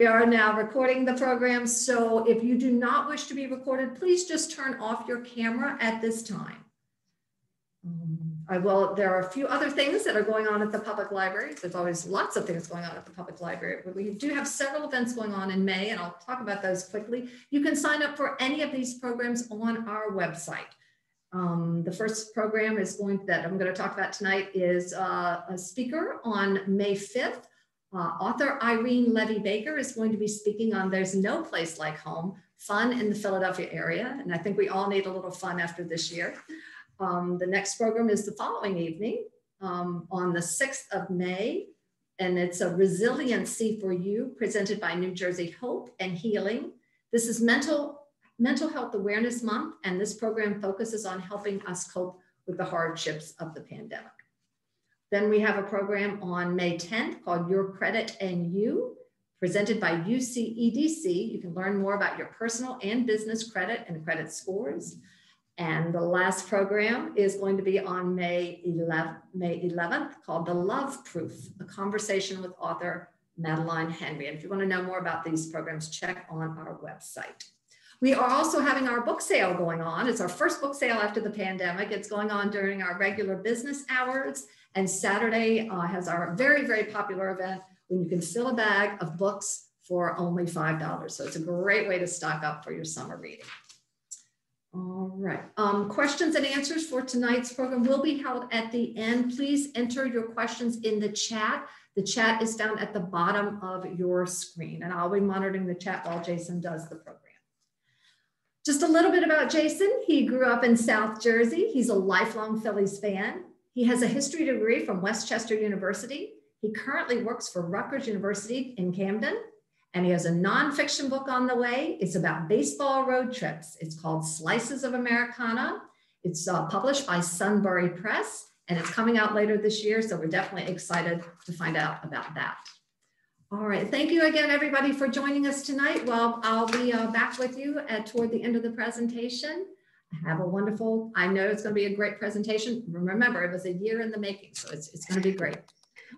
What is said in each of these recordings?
We are now recording the program, so if you do not wish to be recorded, please just turn off your camera at this time. Um, I will, there are a few other things that are going on at the public library. There's always lots of things going on at the public library, but we do have several events going on in May, and I'll talk about those quickly. You can sign up for any of these programs on our website. Um, the first program is going that I'm going to talk about tonight is uh, a speaker on May 5th uh, author Irene Levy Baker is going to be speaking on There's No Place Like Home, fun in the Philadelphia area. And I think we all need a little fun after this year. Um, the next program is the following evening um, on the 6th of May. And it's a resiliency for you presented by New Jersey Hope and Healing. This is mental, mental health awareness month. And this program focuses on helping us cope with the hardships of the pandemic. Then we have a program on May 10th called Your Credit and You, presented by UCEDC. You can learn more about your personal and business credit and credit scores. And the last program is going to be on May 11th, May 11th called The Love Proof, a conversation with author Madeline Henry. And if you want to know more about these programs, check on our website. We are also having our book sale going on. It's our first book sale after the pandemic. It's going on during our regular business hours and Saturday uh, has our very, very popular event when you can fill a bag of books for only $5. So it's a great way to stock up for your summer reading. All right, um, questions and answers for tonight's program will be held at the end. Please enter your questions in the chat. The chat is down at the bottom of your screen and I'll be monitoring the chat while Jason does the program. Just a little bit about Jason. He grew up in South Jersey. He's a lifelong Phillies fan. He has a history degree from West Chester University. He currently works for Rutgers University in Camden, and he has a nonfiction book on the way. It's about baseball road trips. It's called Slices of Americana. It's uh, published by Sunbury Press, and it's coming out later this year. So we're definitely excited to find out about that. All right, thank you again, everybody, for joining us tonight. Well, I'll be uh, back with you at toward the end of the presentation have a wonderful, I know it's going to be a great presentation. Remember, it was a year in the making, so it's, it's going to be great.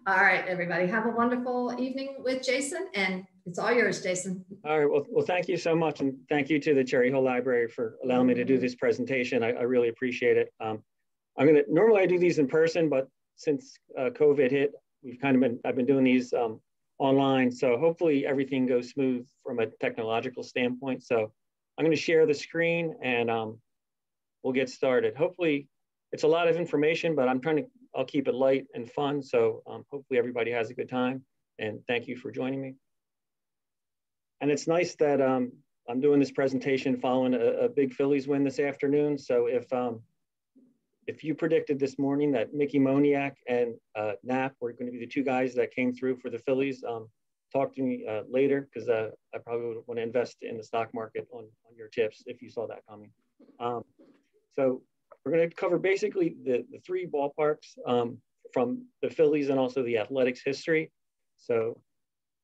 All right, everybody, have a wonderful evening with Jason, and it's all yours, Jason. All right, well, well thank you so much, and thank you to the Cherry Hill Library for allowing me to do this presentation. I, I really appreciate it. Um, I'm going to, normally I do these in person, but since uh, COVID hit, we've kind of been, I've been doing these um, online, so hopefully everything goes smooth from a technological standpoint. So I'm going to share the screen and um, we'll get started. Hopefully, it's a lot of information, but I'm trying to, I'll keep it light and fun. So um, hopefully everybody has a good time. And thank you for joining me. And it's nice that um, I'm doing this presentation following a, a, big Phillies win this afternoon. So if um, if you predicted this morning that Mickey Moniak and uh, Knapp were going to be the two guys that came through for the Phillies, um, talk to me uh, later because uh, I probably would want to invest in the stock market on, on your tips if you saw that coming. So we're going to cover basically the, the three ballparks um, from the Phillies and also the athletics history. So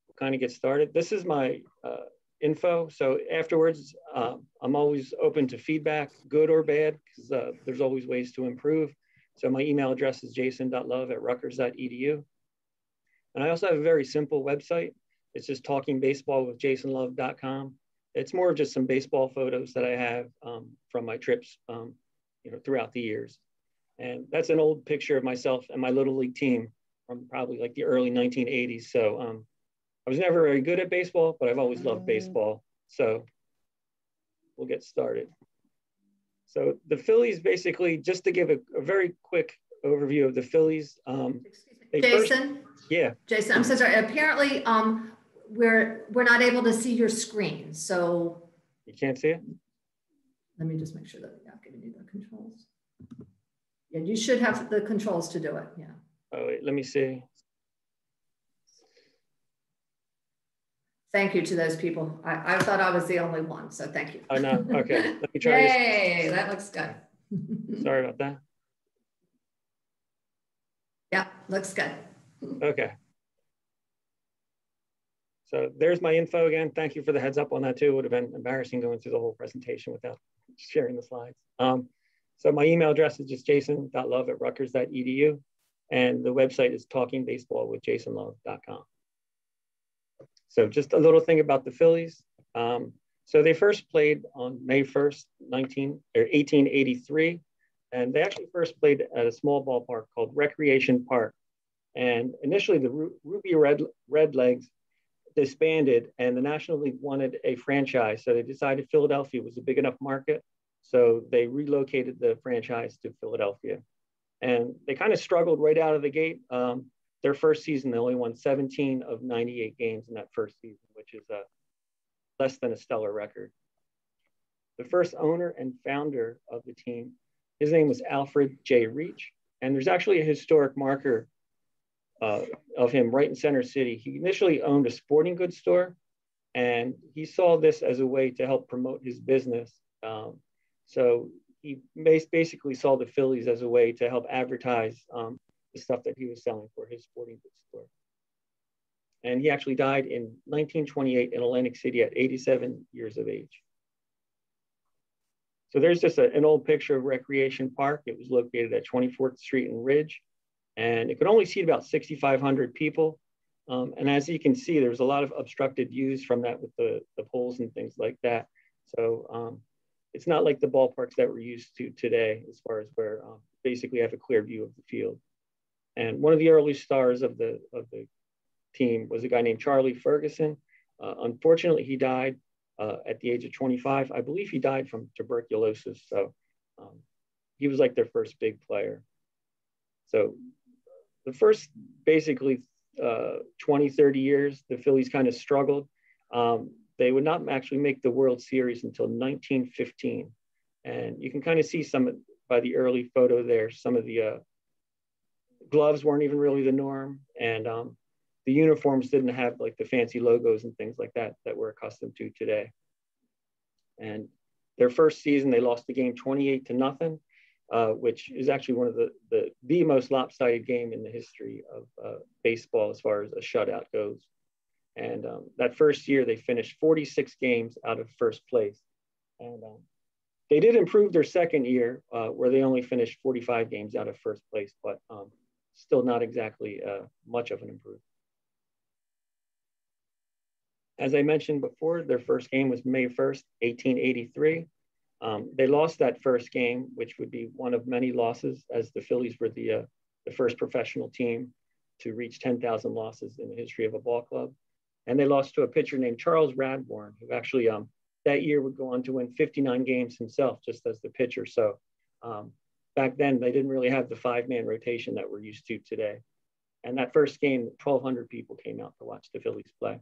we'll kind of get started. This is my uh, info. So afterwards, um, I'm always open to feedback, good or bad, because uh, there's always ways to improve. So my email address is jason.love at rutgers.edu. And I also have a very simple website. It's just talkingbaseballwithjasonlove.com it's more of just some baseball photos that I have um, from my trips, um, you know, throughout the years. And that's an old picture of myself and my little league team from probably like the early 1980s. So um, I was never very good at baseball, but I've always loved baseball. So we'll get started. So the Phillies, basically, just to give a, a very quick overview of the Phillies. Um, Jason. First, yeah. Jason, I'm so sorry. Apparently, um, we're we're not able to see your screen. So you can't see it. Let me just make sure that I'm giving you the controls. Yeah, you should have the controls to do it. Yeah. Oh, wait, let me see. Thank you to those people. I, I thought I was the only one, so thank you. Oh no. Okay. Let me try. Yay, this. that looks good. Sorry about that. Yeah, looks good. Okay. So there's my info again. Thank you for the heads up on that too. It would have been embarrassing going through the whole presentation without sharing the slides. Um, so my email address is just jason.love at rutgers.edu. And the website is talkingbaseballwithjasonlove.com. so just a little thing about the Phillies. Um, so they first played on May 1st, 19, or 1883. And they actually first played at a small ballpark called Recreation Park. And initially the Ru Ruby Red, Redlegs disbanded and the National League wanted a franchise. So they decided Philadelphia was a big enough market. So they relocated the franchise to Philadelphia. And they kind of struggled right out of the gate. Um, their first season, they only won 17 of 98 games in that first season, which is a, less than a stellar record. The first owner and founder of the team, his name was Alfred J. Reach. And there's actually a historic marker uh, of him right in Center City. He initially owned a sporting goods store, and he saw this as a way to help promote his business. Um, so he basically saw the Phillies as a way to help advertise um, the stuff that he was selling for his sporting goods store. And he actually died in 1928 in Atlantic City at 87 years of age. So there's just a, an old picture of Recreation Park. It was located at 24th Street and Ridge, and it could only seat about 6,500 people. Um, and as you can see, there was a lot of obstructed views from that with the, the poles and things like that. So um, it's not like the ballparks that we're used to today, as far as where um, basically have a clear view of the field. And one of the early stars of the, of the team was a guy named Charlie Ferguson. Uh, unfortunately, he died uh, at the age of 25. I believe he died from tuberculosis. So um, he was like their first big player. So the first basically uh, 20, 30 years, the Phillies kind of struggled. Um, they would not actually make the World Series until 1915. And you can kind of see some by the early photo there, some of the uh, gloves weren't even really the norm. And um, the uniforms didn't have like the fancy logos and things like that that we're accustomed to today. And their first season, they lost the game 28 to nothing, uh, which is actually one of the, the, the most lopsided game in the history of uh, baseball as far as a shutout goes. And um, that first year, they finished 46 games out of first place. And um, they did improve their second year, uh, where they only finished 45 games out of first place, but um, still not exactly uh, much of an improvement. As I mentioned before, their first game was May 1st, 1883. Um, they lost that first game, which would be one of many losses, as the Phillies were the, uh, the first professional team to reach 10,000 losses in the history of a ball club. And they lost to a pitcher named Charles Radbourn, who actually um, that year would go on to win 59 games himself, just as the pitcher. So um, back then they didn't really have the five man rotation that we're used to today. And that first game, 1,200 people came out to watch the Phillies play.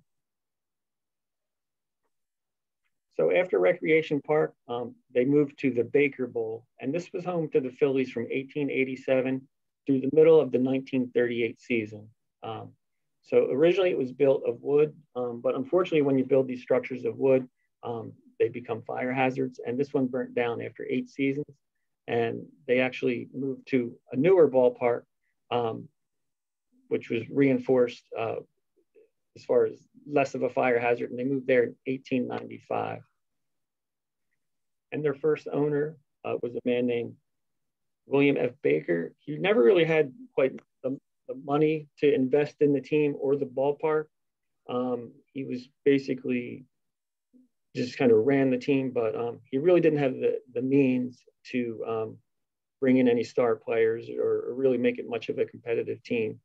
So after Recreation Park, um, they moved to the Baker Bowl, and this was home to the Phillies from 1887 through the middle of the 1938 season. Um, so originally it was built of wood, um, but unfortunately when you build these structures of wood, um, they become fire hazards, and this one burnt down after eight seasons. And they actually moved to a newer ballpark, um, which was reinforced uh, as far as less of a fire hazard, and they moved there in 1895. And their first owner uh, was a man named William F. Baker. He never really had quite the, the money to invest in the team or the ballpark. Um, he was basically just kind of ran the team, but um, he really didn't have the, the means to um, bring in any star players or, or, really make it much of a competitive team.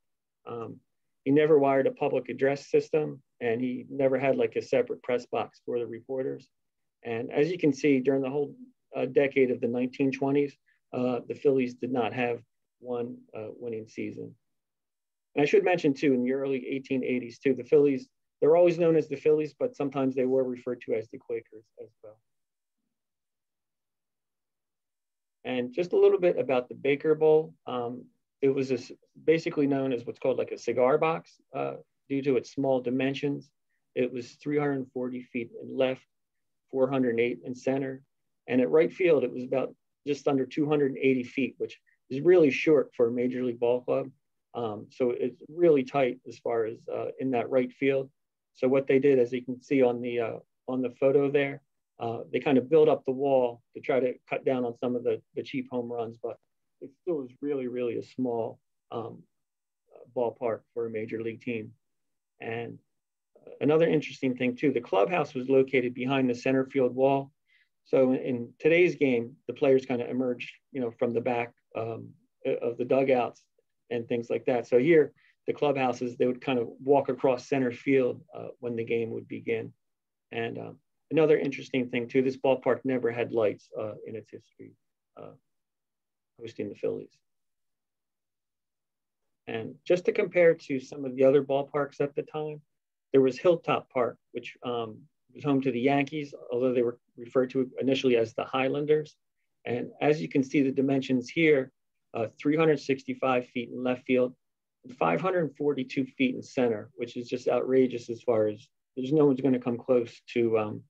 Um, he never wired a public address system and he never had like a separate press box for the reporters. And as you can see, during the whole uh, decade of the 1920s, uh, the Phillies did not have one uh, winning season. And I should mention too, in the early 1880s too, the Phillies, they're always known as the Phillies, but sometimes they were referred to as the Quakers as well. And just a little bit about the Baker Bowl. Um, it was basically known as what's called like a cigar box uh, due to its small dimensions. It was 340 feet in left, 408 in center. And at right field, it was about just under 280 feet, which is really short for a major league ball club. Um, so it's really tight as far as uh, in that right field. So what they did, as you can see on the uh, on the photo there, uh, they kind of build up the wall to try to cut down on some of the, the cheap home runs, but it still is really, really a small um, ballpark for a major league team. And another interesting thing too, the clubhouse was located behind the center field wall. So in today's game, the players kind of emerged, you know, from the back um, of the dugouts and things like that. So here, the clubhouses, they would kind of walk across center field uh, when the game would begin. And um, another interesting thing too, this ballpark never had lights uh, in its history, uh, hosting the Phillies. And just to compare to some of the other ballparks at the time, there was Hilltop Park, which um, was home to the Yankees, although they were referred to initially as the Highlanders. And as you can see the dimensions here, uh, 365 feet in left field, 542 feet in center, which is just outrageous as far as there's no one's going to come close to, um,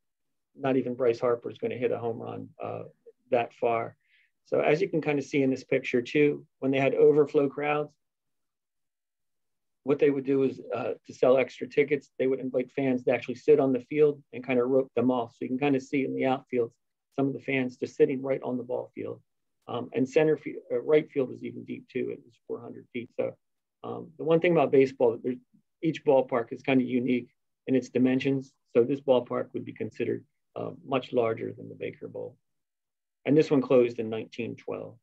not even Bryce Harper is going to hit a home run uh, that far. So as you can kind of see in this picture too, when they had overflow crowds, what they would do is uh, to sell extra tickets, they would invite fans to actually sit on the field and kind of rope them off. So you can kind of see in the outfield, some of the fans just sitting right on the ball field. Um, and center field, uh, right field is even deep too. It was 400 feet. So um, the one thing about baseball, each ballpark is kind of unique in its dimensions. So this ballpark would be considered uh, much larger than the Baker Bowl. And this one closed in 1912.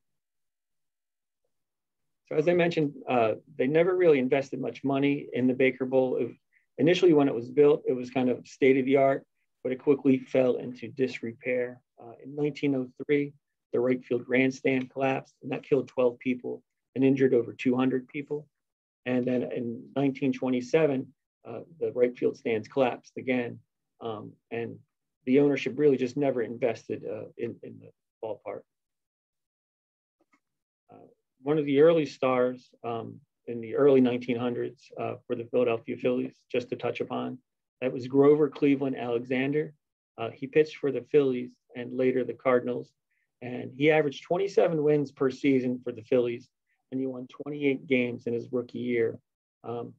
So as I mentioned, uh, they never really invested much money in the Baker Bowl. It, initially, when it was built, it was kind of state of the art, but it quickly fell into disrepair. Uh, in 1903, the right field grandstand collapsed, and that killed 12 people and injured over 200 people. And then in 1927, uh, the right field stands collapsed again, um, and the ownership really just never invested uh, in, in the ballpark. Uh, one of the early stars um, in the early 1900s uh, for the Philadelphia Phillies, just to touch upon. That was Grover Cleveland Alexander. Uh, he pitched for the Phillies and later the Cardinals. And he averaged 27 wins per season for the Phillies, and he won 28 games in his rookie year. Um,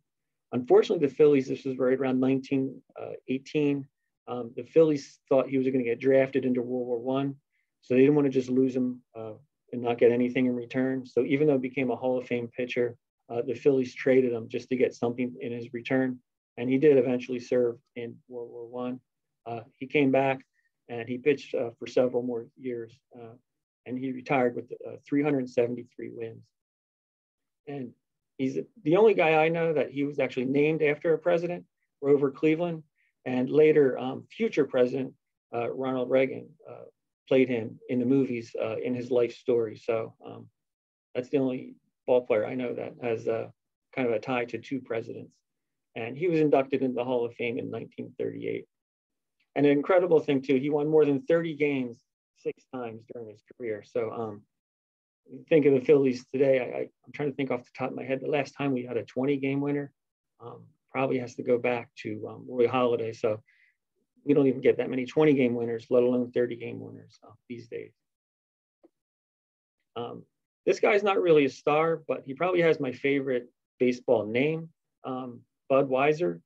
unfortunately, the Phillies, this was right around 1918. Uh, um, the Phillies thought he was going to get drafted into World War One, so they didn't want to just lose him uh, and not get anything in return. So even though he became a Hall of Fame pitcher, uh, the Phillies traded him just to get something in his return. And he did eventually serve in World War One. Uh, he came back and he pitched uh, for several more years. Uh, and he retired with uh, 373 wins. And he's the only guy I know that he was actually named after a president, Grover Cleveland, and later um, future president uh, Ronald Reagan played him in the movies uh, in his life story. So um, that's the only ball player I know that has a, kind of a tie to two presidents. And he was inducted into the Hall of Fame in 1938. And an incredible thing too, he won more than 30 games six times during his career. So um, think of the Phillies today, I, am trying to think off the top of my head, the last time we had a 20 game winner um, probably has to go back to um, Roy Halladay. So we don't even get that many 20 game winners, let alone 30 game winners uh, these days. Um, this guy's not really a star, but he probably has my favorite baseball name, um, Bud Weiser.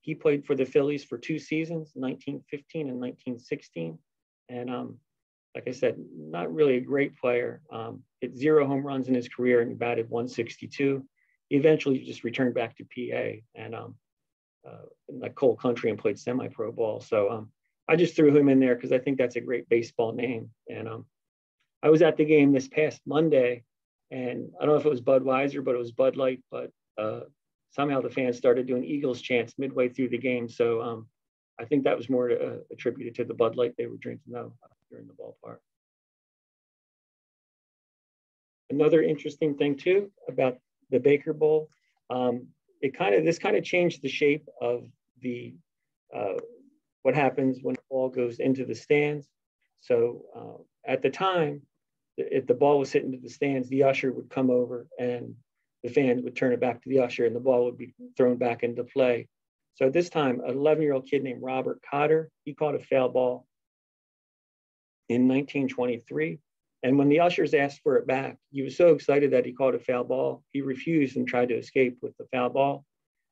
He played for the Phillies for two seasons, 1915 and 1916. And um, like I said, not really a great player. Um, hit zero home runs in his career and he batted 162. He eventually just returned back to PA. And um, in like cold country and played semi-pro ball. So um, I just threw him in there because I think that's a great baseball name. And um, I was at the game this past Monday, and I don't know if it was Budweiser, but it was Bud Light. But uh, somehow the fans started doing Eagles chants midway through the game. So um, I think that was more uh, attributed to the Bud Light they were drinking though uh, during the ballpark. Another interesting thing too about the Baker Bowl, um, it kind of this kind of changed the shape of the uh, what happens when the ball goes into the stands. So uh, at the time, if the ball was hitting to the stands, the usher would come over and the fans would turn it back to the usher and the ball would be thrown back into play. So at this time, an 11 year old kid named Robert Cotter, he caught a foul ball in 1923. And when the ushers asked for it back, he was so excited that he caught a foul ball. He refused and tried to escape with the foul ball.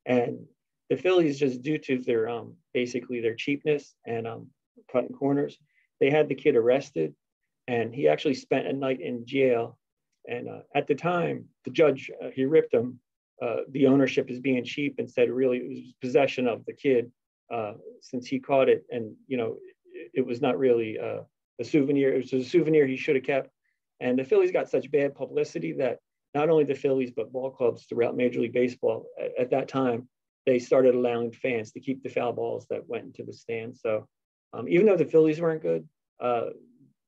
And the Phillies, just due to their um, basically their cheapness and um, cutting corners, they had the kid arrested, and he actually spent a night in jail. And uh, at the time, the judge uh, he ripped him uh, the ownership is being cheap instead really it was possession of the kid uh, since he caught it and you know it, it was not really uh, a souvenir it was a souvenir he should have kept and the phillies got such bad publicity that not only the phillies but ball clubs throughout major league baseball at, at that time they started allowing fans to keep the foul balls that went into the stands so um, even though the phillies weren't good uh,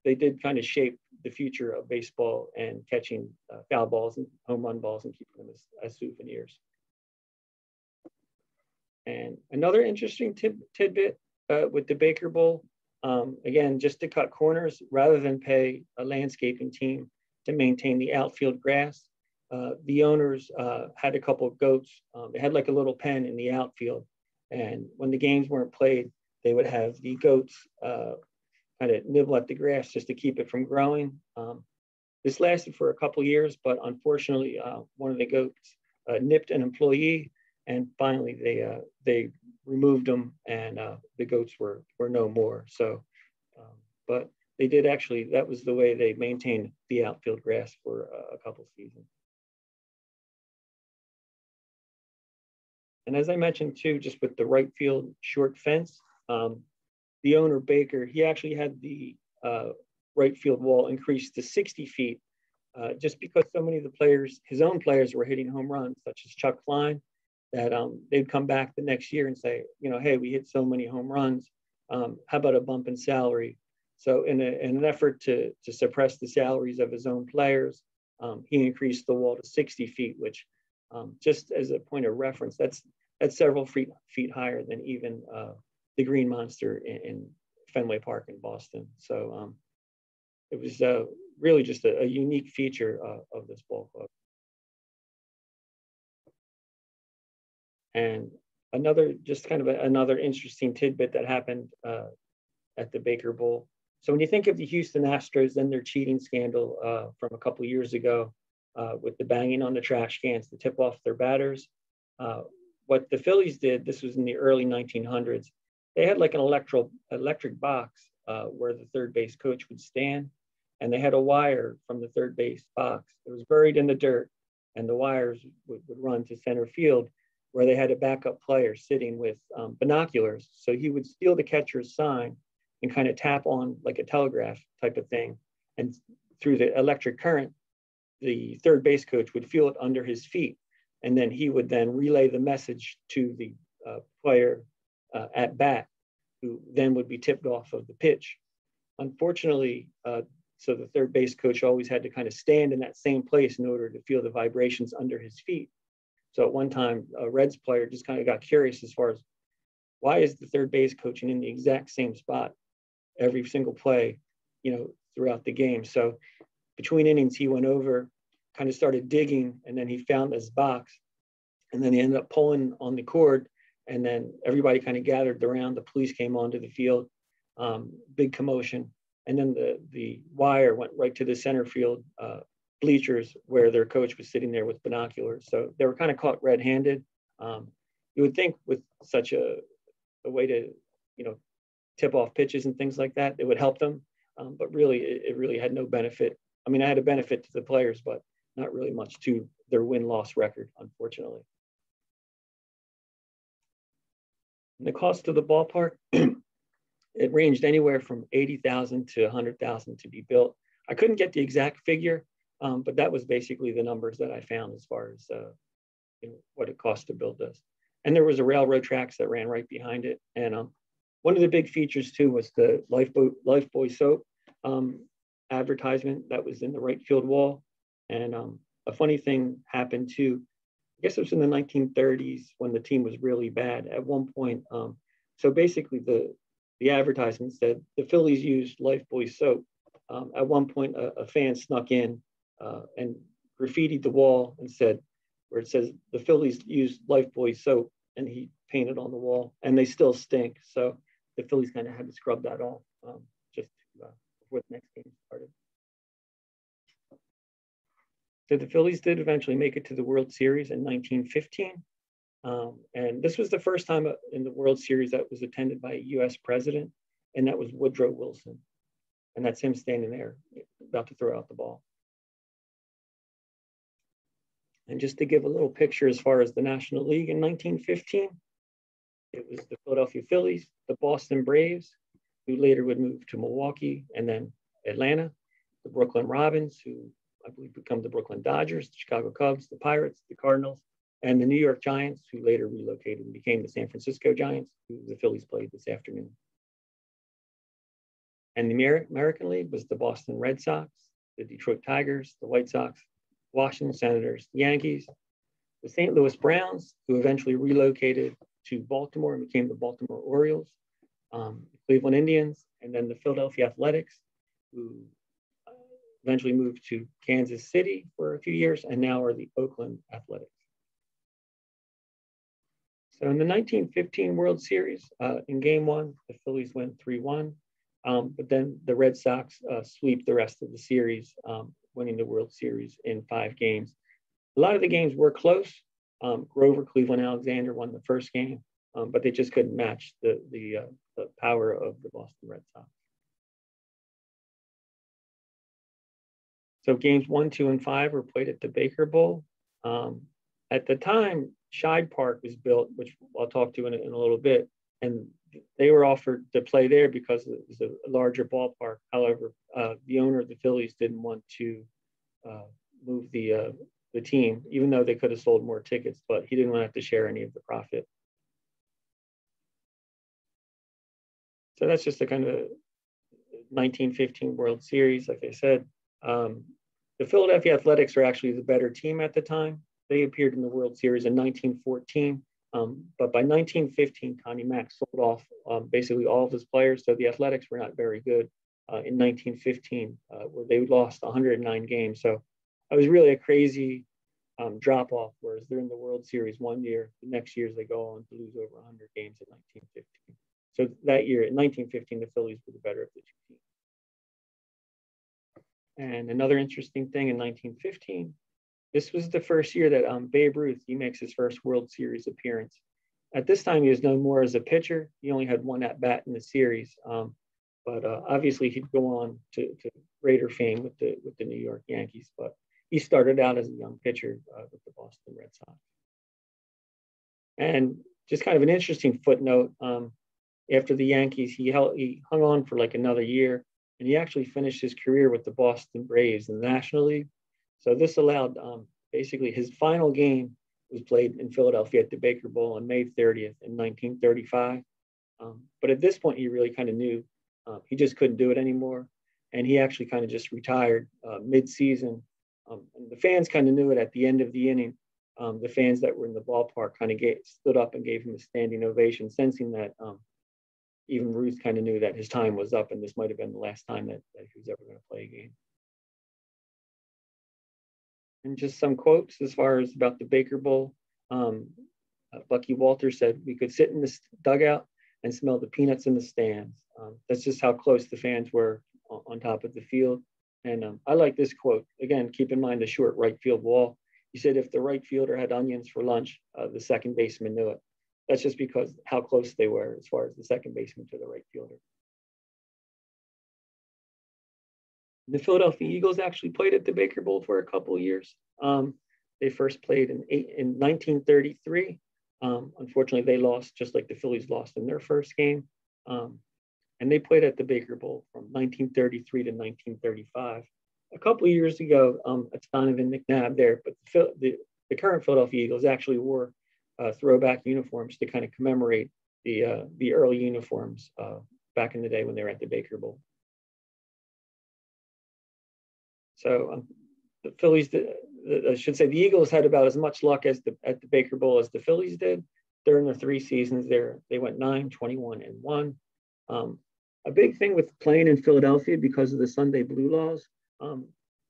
they did kind of shape the future of baseball and catching uh, foul balls and home run balls and keeping them as, as souvenirs. And another interesting tidbit uh, with the Baker Bowl, um, again, just to cut corners, rather than pay a landscaping team to maintain the outfield grass, uh, the owners uh, had a couple of goats. Um, they had like a little pen in the outfield. And when the games weren't played, they would have the goats uh, kind of nibble at the grass just to keep it from growing. Um, this lasted for a couple years, but unfortunately, uh, one of the goats uh, nipped an employee, and finally they uh, they removed them, and uh, the goats were were no more. So, um, but they did actually. That was the way they maintained the outfield grass for a couple seasons. And as I mentioned too, just with the right field short fence, um, the owner Baker, he actually had the uh, right field wall increased to 60 feet uh, just because so many of the players, his own players, were hitting home runs, such as Chuck Klein, that um, they'd come back the next year and say, you know, hey, we hit so many home runs. Um, how about a bump in salary? So, in, a, in, an effort to, to suppress the salaries of his own players, um, he increased the wall to 60 feet, which, um, just as a point of reference, that's that's several feet feet higher than even uh, the Green Monster in, in Fenway Park in Boston. So um, it was uh, really just a, a unique feature uh, of this ball club. And another, just kind of a, another interesting tidbit that happened uh, at the Baker Bowl. So when you think of the Houston Astros and their cheating scandal uh, from a couple years ago, uh, with the banging on the trash cans to tip off their batters, uh, what the Phillies did, this was in the early 1900s, they had like an electro, electric box uh, where the third base coach would stand. And they had a wire from the third base box. It was buried in the dirt. And the wires would, would run to center field where they had a backup player sitting with um, binoculars. So he would steal the catcher's sign and kind of tap on like a telegraph type of thing. And through the electric current, the third base coach would feel it under his feet. And then he would then relay the message to the uh, player uh, at bat, who then would be tipped off of the pitch. Unfortunately, uh, so the third base coach always had to kind of stand in that same place in order to feel the vibrations under his feet. So at one time, a Reds player just kind of got curious as far as why is the third base coaching in the exact same spot every single play, you know, throughout the game. So between innings, he went over, kind of started digging, and then he found this box, and then he ended up pulling on the cord and then everybody kind of gathered around. The police came onto the field, um, big commotion, and then the the wire went right to the center field uh, bleachers where their coach was sitting there with binoculars. So they were kind of caught red-handed. Um, you would think with such a, a way to, you know, tip off pitches and things like that, it would help them. Um, but really, it, it, really had no benefit. I mean, I had a benefit to the players, but not really much to their win-loss record, unfortunately. the cost of the ballpark, it ranged anywhere from 80,000 to 100,000 to be built. I couldn't get the exact figure, um, but that was basically the numbers that I found as far as uh, you know, what it cost to build this. And there was a railroad tracks that ran right behind it. And um, one of the big features too was the Lifeboat, Lifebuoy soap um, advertisement that was in the right field wall. And um, a funny thing happened too. I guess it was in the 1930s when the team was really bad. At one point, um, so basically the the advertisement said the Phillies used Lifebuoy soap. Um, at one point, a, a fan snuck in uh, and graffitied the wall and said, where it says the Phillies used Lifebuoy soap, and he painted on the wall, and they still stink. So the Phillies kind of had to scrub that off um, just uh, before the next game started. So the Phillies did eventually make it to the World Series in 1915. Um, and this was the first time uh, in the World Series that was attended by a US president, and that was Woodrow Wilson. And that's him standing there about to throw out the ball. And just to give a little picture as far as the National League in 1915, it was the Philadelphia Phillies, the Boston Braves, who later would move to Milwaukee and then Atlanta, the Brooklyn Robins, who I believe become the Brooklyn Dodgers, the Chicago Cubs, the Pirates, the Cardinals, and the New York Giants, who later relocated and became the San Francisco Giants, who the Phillies played this afternoon. And the American League was the Boston Red Sox, the Detroit Tigers, the White Sox, Washington Senators, the Yankees, the St. Louis Browns, who eventually relocated to Baltimore and became the Baltimore Orioles, um, Cleveland Indians, and then the Philadelphia Athletics, who eventually moved to Kansas City for a few years and now are the Oakland Athletics. So in the 1915 World Series, uh, in game one, the Phillies went 3-1, um, but then the Red Sox uh, sweep the rest of the series, um, winning the World Series in five games. A lot of the games were close. Um, Grover, Cleveland, Alexander won the first game, um, but they just couldn't match the, the, uh, the power of the Boston Red Sox. So games one, two, and five were played at the Baker Bowl. Um, at the time, Shibe Park was built, which I'll talk to in in a little bit, and they were offered to play there because it was a larger ballpark. However, uh, the owner of the Phillies didn't want to uh, move the uh, the team, even though they could have sold more tickets, but he didn't want to have to share any of the profit. So that's just the kind of 1915 World Series. Like I said, um, the Philadelphia Athletics were actually the better team at the time. They appeared in the World Series in 1914, um, but by 1915, Connie Mack sold off um, basically all of his players. So the Athletics were not very good uh, in 1915, uh, where they lost 109 games. So it was really a crazy um, drop off. Whereas they're in the World Series one year, the next years they go on to lose over 100 games in 1915. So that year, in 1915, the Phillies were the better of the two teams. And another interesting thing in 1915, this was the first year that um, Babe Ruth, he makes his first World Series appearance. At this time, he was known more as a pitcher. He only had one at bat in the series, um, but uh, obviously he'd go on to, to Raider fame with the with the New York Yankees. But he started out as a young pitcher uh, with the Boston Red Sox. And just kind of an interesting footnote. Um, after the Yankees, he held, he hung on for like another year and he actually finished his career with the Boston Braves in the National League. So this allowed um, basically his final game was played in Philadelphia at the Baker Bowl on May 30th in 1935. Um, but at this point, he really kind of knew uh, he just couldn't do it anymore. And he actually kind of just retired uh, mid-season. Um, and the fans kind of knew it at the end of the inning. Um, the fans that were in the ballpark kind of stood up and gave him a standing ovation, sensing that um, even Ruth kind of knew that his time was up and this might have been the last time that, that he was ever going to play a game. And just some quotes as far as about the Baker Bowl. Um, uh, Bucky Walters said, we could sit in this dugout and smell the peanuts in the stands. Um, that's just how close the fans were on, on top of the field. And um, I like this quote. Again, keep in mind the short right field wall. He said, if the right fielder had onions for lunch, uh, the second baseman knew it. That's just because how close they were as far as the second baseman to the right fielder. The Philadelphia Eagles actually played at the Baker Bowl for a couple years. Um, they first played in, eight, in 1933. Um, unfortunately, they lost just like the Phillies lost in their first game. Um, and they played at the Baker Bowl from 1933 to 1935. A couple years ago, um, it's Donovan McNabb there, but the, the, the current Philadelphia Eagles actually wore uh, throwback uniforms to kind of commemorate the uh, the early uniforms uh, back in the day when they were at the Baker Bowl. So um, the Phillies, the, I should say, the Eagles had about as much luck as the at the Baker Bowl as the Phillies did during the three seasons there. They went 9, 21, and 1. Um, a big thing with playing in Philadelphia because of the Sunday blue laws, um,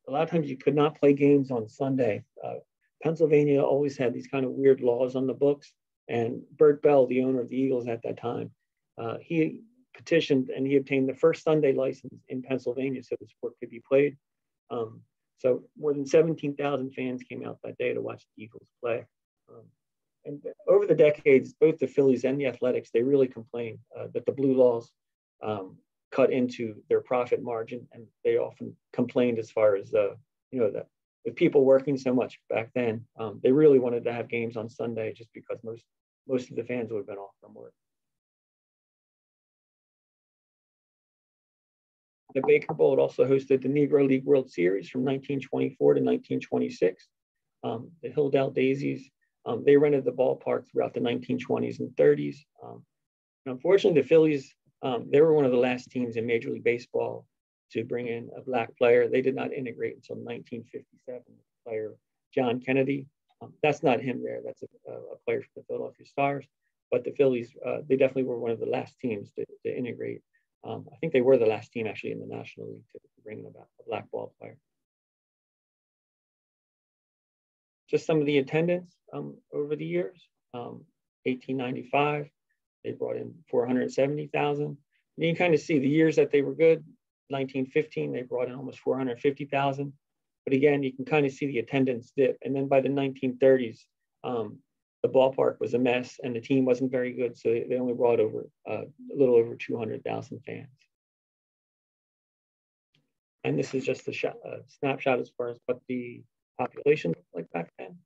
a lot of times you could not play games on Sunday. Uh, Pennsylvania always had these kind of weird laws on the books. And Bert Bell, the owner of the Eagles at that time, uh, he petitioned and he obtained the first Sunday license in Pennsylvania so the sport could be played. Um, so more than 17,000 fans came out that day to watch the Eagles play. Um, and over the decades, both the Phillies and the Athletics, they really complained uh, that the blue laws um, cut into their profit margin, and they often complained as far as uh, you know that with people working so much back then, um, they really wanted to have games on Sunday just because most most of the fans would have been off from work. The Baker Bowl also hosted the Negro League World Series from 1924 to 1926. Um, the Hilldale Daisies, um, they rented the ballpark throughout the 1920s and 30s. Um, and unfortunately, the Phillies, um, they were one of the last teams in Major League Baseball to bring in a black player. They did not integrate until 1957. Player John Kennedy. Um, that's not him there. That's a, a, player from the Philadelphia Stars. But the Phillies, uh, they definitely were one of the last teams to, to integrate. Um, I think they were the last team actually in the National League to, bring in a, a black ball player. Just some of the attendance um, over the years. 1895, um, they brought in 470,000. You can kind of see the years that they were good, 1915, they brought in almost 450,000. But again, you can kind of see the attendance dip. And then by the 1930s, um, the ballpark was a mess and the team wasn't very good. So they, only brought over uh, a little over 200,000 fans. And this is just a, shot, a snapshot as far as what the population looked like back then.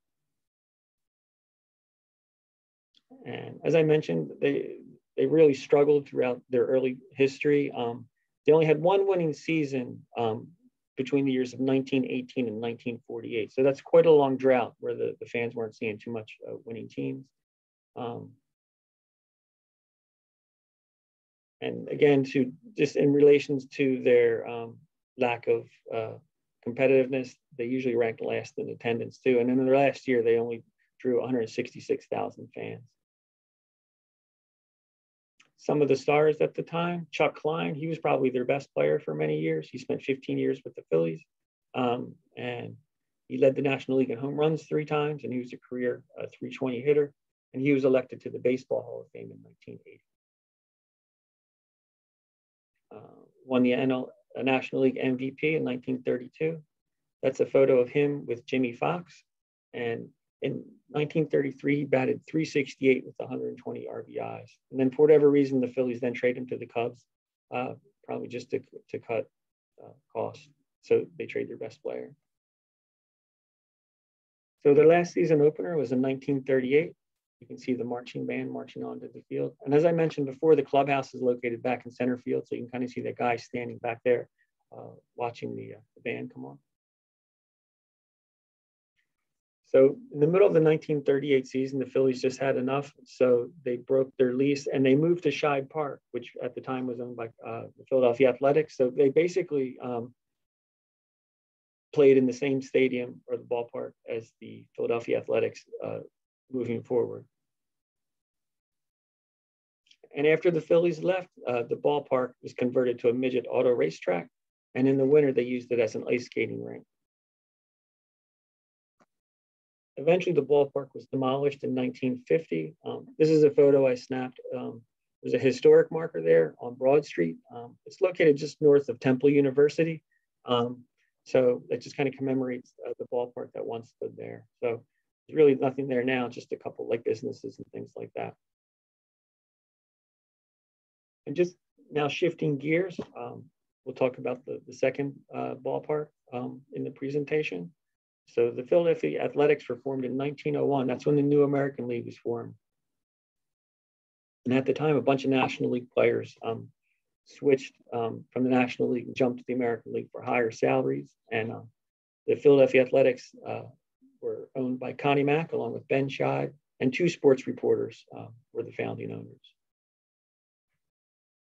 And as I mentioned, they, they really struggled throughout their early history. Um, they only had one winning season um, between the years of 1918 and 1948. So that's quite a long drought where the, the fans weren't seeing too much uh, winning teams. Um, and again, to just in relations to their um, lack of uh, competitiveness, they usually ranked last in attendance too. And in the last year, they only drew 166,000 fans some of the stars at the time. Chuck Klein, he was probably their best player for many years. He spent 15 years with the Phillies. Um, and he led the National League in home runs three times, and he was a career uh, 320 hitter. And he was elected to the Baseball Hall of Fame in 1980. Uh, won the NL, uh, National League MVP in 1932. That's a photo of him with Jimmie Foxx. And in 1933, he batted 368 with 120 RBIs. And then for whatever reason, the Phillies then trade him to the Cubs, uh, probably just to, to cut uh, costs. So they trade their best player. So their last season opener was in 1938. You can see the marching band marching onto the field. And as I mentioned before, the clubhouse is located back in center field. So you can kind of see that guy standing back there uh, watching the, uh, the band come on. So in the middle of the 1938 season, the Phillies just had enough. So they broke their lease and they moved to Shibe Park, which at the time was owned by uh, the Philadelphia Athletics. So they basically um, played in the same stadium or the ballpark as the Philadelphia Athletics uh, moving forward. And after the Phillies left, uh, the ballpark was converted to a midget auto racetrack. And in the winter, they used it as an ice skating rink. Eventually, the ballpark was demolished in 1950. Um, this is a photo I snapped. Um, there's a historic marker there on Broad Street. Um, it's located just north of Temple University. Um, so it just kind of commemorates uh, the ballpark that once stood there. So there's really nothing there now, just a couple like businesses and things like that. And just now shifting gears, um, we'll talk about the, the second uh, ballpark um, in the presentation. So the Philadelphia Athletics were formed in 1901. That's when the new American League was formed. And at the time, a bunch of National League players um, switched um, from the National League and jumped to the American League for higher salaries. And uh, the Philadelphia Athletics uh, were owned by Connie Mack along with Ben Shibe, and two sports reporters uh, were the founding owners.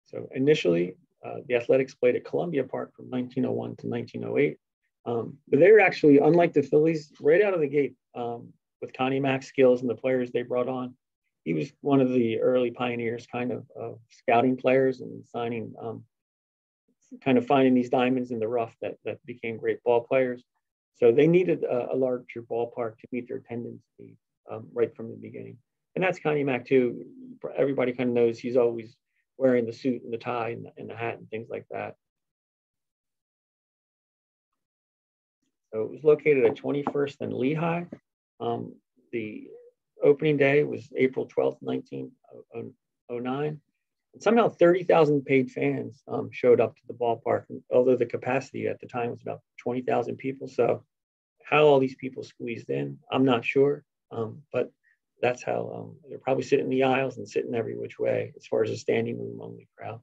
So initially, uh, the Athletics played at Columbia Park from 1901 to 1908. Um, but they were actually, unlike the Phillies, right out of the gate um, with Connie Mack's skills and the players they brought on. He was one of the early pioneers, kind of, of scouting players and signing, um, kind of finding these diamonds in the rough that, that became great ball players. So they needed a, a larger ballpark to meet their attendance needs um, right from the beginning. And that's Connie Mack too. Everybody kind of knows he's always wearing the suit and the tie and the, and the hat and things like that. So it was located at 21st and Lehigh. Um, the opening day was April 12th, 1909. And somehow 30,000 paid fans um, showed up to the ballpark, although the capacity at the time was about 20,000 people. So how all these people squeezed in, I'm not sure. Um, but that's how um, they're probably sitting in the aisles and sitting every which way as far as a standing room only crowd.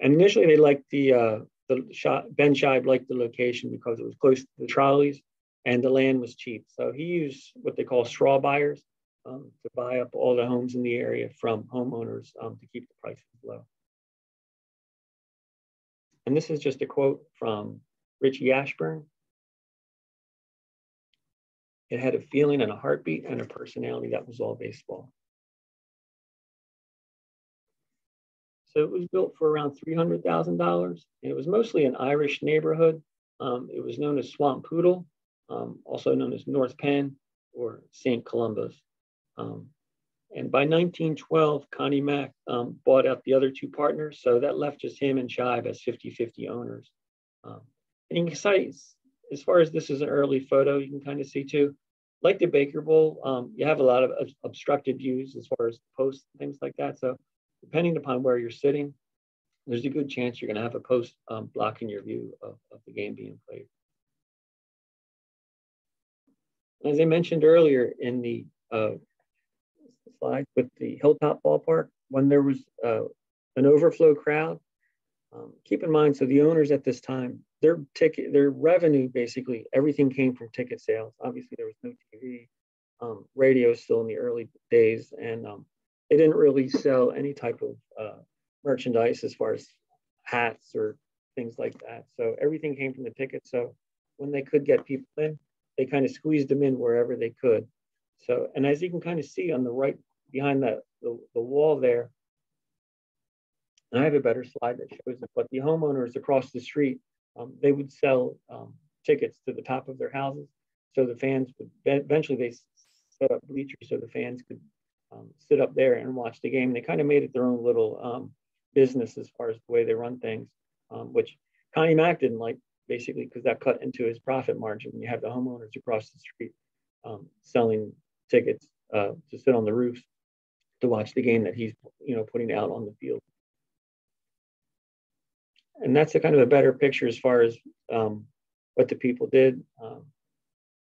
And initially, they liked the uh, the Ben Shibe liked the location because it was close to the trolleys and the land was cheap. So he used what they call straw buyers um, to buy up all the homes in the area from homeowners um, to keep the prices low. And this is just a quote from Richie Ashburn. It had a feeling and a heartbeat and a personality that was all baseball. So it was built for around $300,000 and it was mostly an Irish neighborhood. Um, it was known as Swamp Poodle, um, also known as North Penn or St. Columbus. Um, and by 1912, Connie Mack um, bought out the other two partners. So that left just him and Shibe as 50-50 owners. Um, and you can see, as far as this is an early photo, you can kind of see too, like the Baker Bowl, um, you have a lot of obstructed views as far as posts things like that. So depending upon where you're sitting, there's a good chance you're going to have a post um, blocking your view of, of, the game being played. As I mentioned earlier in the uh, slide with the Hilltop Ballpark, when there was uh, an overflow crowd, um, keep in mind, so the owners at this time, their ticket, their revenue, basically everything came from ticket sales. Obviously, there was no TV, um, radio still in the early days, and um, they didn't really sell any type of uh, merchandise as far as hats or things like that. So everything came from the tickets. So when they could get people in, they kind of squeezed them in wherever they could. So, and as you can kind of see on the right behind the, the, the wall there, I have a better slide that shows it, but the homeowners across the street, um, they would sell um, tickets to the top of their houses. So the fans would, eventually they set up bleachers so the fans could um, sit up there and watch the game. They kind of made it their own little um, business as far as the way they run things, um, which Connie Mack didn't like basically because that cut into his profit margin you have the homeowners across the street um, selling tickets uh, to sit on the roofs to watch the game that he's you know putting out on the field. And that's a kind of a better picture as far as um, what the people did. Um,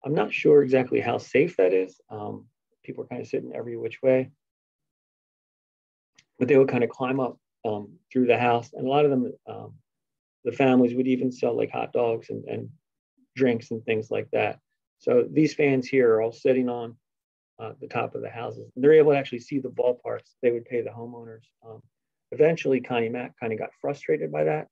I'm not sure exactly how safe that is. Um, people are kind of sitting every which way. But they would kind of climb up um, through the house. And a lot of them, um, the families would even sell like hot dogs and, and drinks and things like that. So these fans here are all sitting on uh, the top of the houses. And they're able to actually see the ballparks. They would pay the homeowners. Um, eventually, Connie Mack kind of got frustrated by that.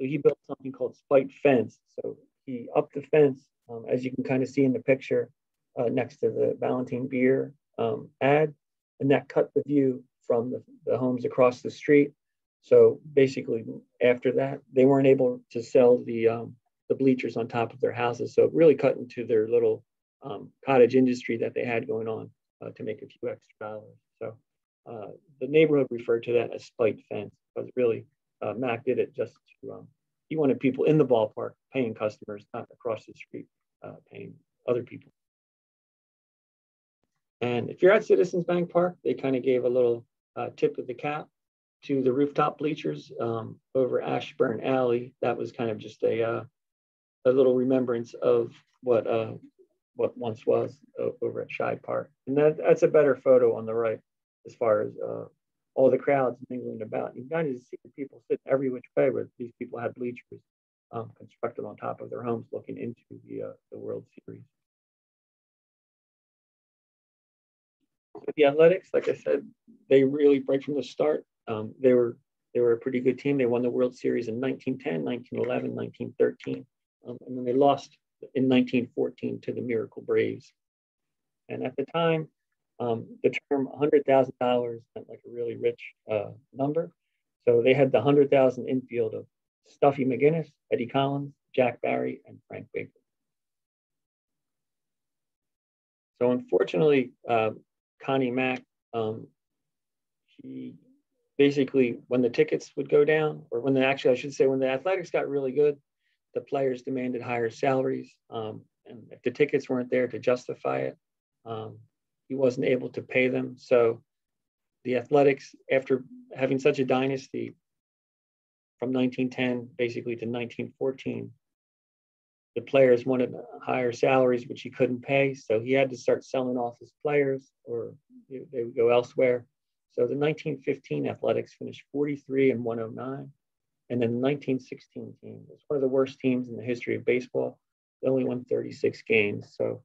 So he built something called spite fence. So he upped the fence, um, as you can kind of see in the picture uh, next to the Valentine beer um, ad, and that cut the view from the, the homes across the street. So basically, after that, they weren't able to sell the um, the bleachers on top of their houses. So it really cut into their little um, cottage industry that they had going on uh, to make a few extra dollars. So uh, the neighborhood referred to that as spite fence because really uh, Mack did it just to, um, he wanted people in the ballpark paying customers, not across the street uh, paying other people. And if you're at Citizens Bank Park, they kind of gave a little uh, tip of the cap to the rooftop bleachers um, over Ashburn Alley. That was kind of just a uh, a little remembrance of what uh, what once was over at Shibe Park. And that, that's a better photo on the right as far as uh, all the crowds mingling about. You kind of see people sitting every which way where these people had bleachers um, constructed on top of their homes looking into the, uh, the World Series. The Athletics, like I said, they really right from the start. Um, they were they were a pretty good team. They won the World Series in 1910, 1911, 1913, um, and then they lost in 1914 to the Miracle Braves. And at the time, um, the term $100,000 meant like a really rich uh, number. So they had the 100,000 infield of Stuffy McInnis, Eddie Collins, Jack Barry, and Frank Baker. So unfortunately, uh, Connie Mack, um, he basically, when the tickets would go down, or when the actually, I should say, when the athletics got really good, the players demanded higher salaries. Um, and if the tickets weren't there to justify it, um, he wasn't able to pay them. So the athletics, after having such a dynasty from 1910 basically to 1914, the players wanted higher salaries, which he couldn't pay. So he had to start selling off his players or they would go elsewhere. So the 1915 Athletics finished 43 and 109. And then the 1916 team was one of the worst teams in the history of baseball. They only won 36 games. So,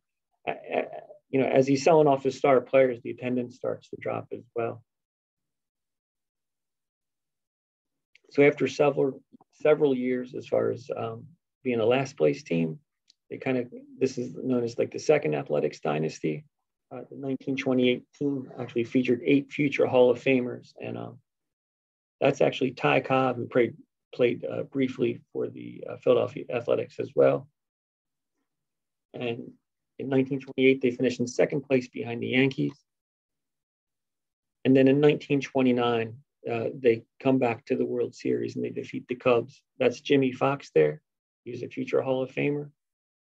you know, as he's selling off his star players, the attendance starts to drop as well. So after several several years, as far as um, being a last place team, they kind of this is known as like the second athletics dynasty. Uh, the 1928 team actually featured eight future Hall of Famers, and um, that's actually Ty Cobb, who played played uh, briefly for the uh, Philadelphia Athletics as well. And in 1928, they finished in second place behind the Yankees. And then in 1929, uh, they come back to the World Series and they defeat the Cubs. That's Jimmie Foxx there. He's a future Hall of Famer.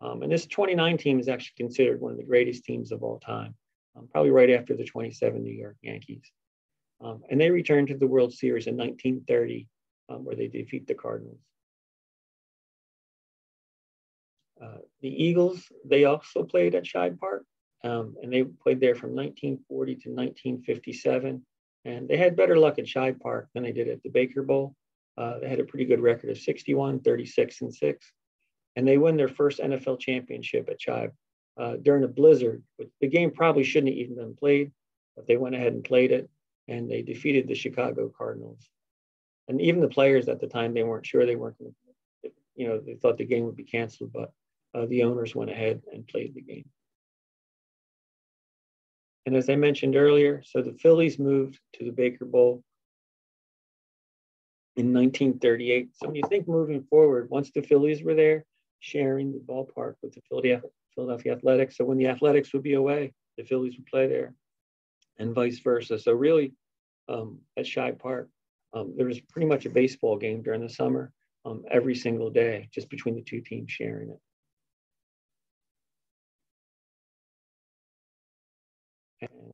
Um, and this 29 team is actually considered one of the greatest teams of all time, um, probably right after the 27 New York Yankees. Um, and they returned to the World Series in 1930, um, where they defeat the Cardinals. Uh, the Eagles, they also played at Shibe Park, um, and they played there from 1940 to 1957. And they had better luck at Shibe Park than they did at the Baker Bowl. Uh, they had a pretty good record of 61, 36, and 6 and they win their first NFL championship at Shibe uh, during a blizzard. The game probably shouldn't have even been played, but they went ahead and played it, and they defeated the Chicago Cardinals. And even the players at the time, they weren't sure they weren't going to, you know, they thought the game would be canceled, but uh, the owners went ahead and played the game. And as I mentioned earlier, so the Phillies moved to the Baker Bowl in 1938. So when you think moving forward, once the Phillies were there, sharing the ballpark with the Philadelphia, Philadelphia Athletics. So when the Athletics would be away, the Phillies would play there, and vice versa. So really, um, at Shibe Park, um, there was pretty much a baseball game during the summer um, every single day, just between the two teams sharing it. And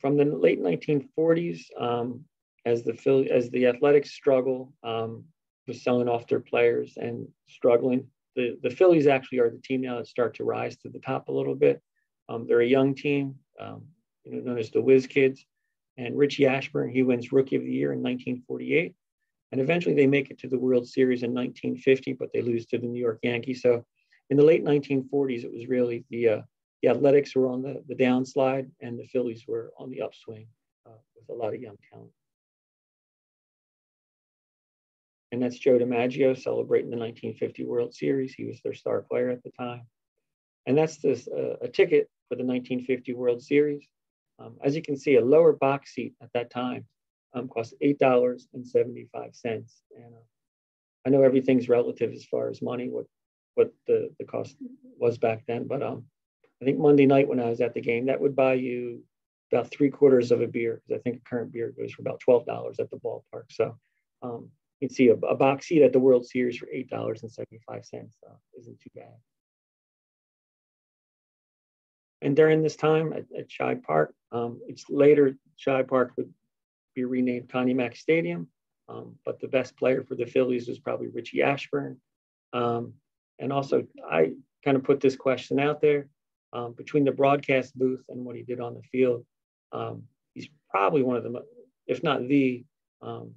from the late 1940s, um, as the as the Athletics struggle um, with selling off their players and struggling, the, the Phillies actually are the team now that start to rise to the top a little bit. Um, they're a young team, um, you know, known as the Whiz Kids. And Richie Ashburn, he wins Rookie of the Year in 1948. And eventually they make it to the World Series in 1950, but they lose to the New York Yankees. So in the late 1940s, it was really the, uh, the Athletics were on the, the downslide and the Phillies were on the upswing uh, with a lot of young talent. And that's Joe DiMaggio celebrating the 1950 World Series. He was their star player at the time. And that's this, uh, a ticket for the 1950 World Series. Um, as you can see, a lower box seat at that time um, cost $8.75. And uh, I know everything's relative as far as money, what, what the, the cost was back then. But um, I think Monday night when I was at the game, that would buy you about three quarters of a beer because I think a current beer goes for about $12 at the ballpark. So um, you can see a, a, box seat at the World Series for eight dollars and seventy five cents. Uh, isn't too bad. And during this time at, at Shibe Park, um, it's later Shibe Park would be renamed Connie Mack Stadium. Um, but the best player for the Phillies was probably Richie Ashburn. Um, and also, I kind of put this question out there um, between the broadcast booth and what he did on the field. Um, he's probably one of the, if not the, um,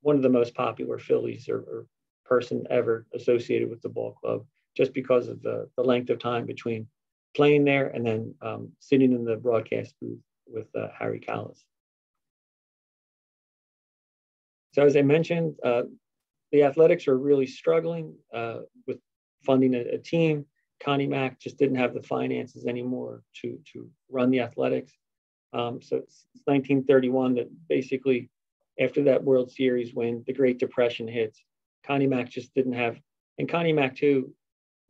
one of the most popular Phillies or, or person ever associated with the ball club, just because of the, the length of time between playing there and then um, sitting in the broadcast booth with uh, Harry Kalas. So as I mentioned, uh, the athletics are really struggling uh, with funding a, a, team. Connie Mack just didn't have the finances anymore to, to run the athletics. Um, so it's 1931 that basically after that World Series when the Great Depression hits, Connie Mack just didn't have, and Connie Mack too,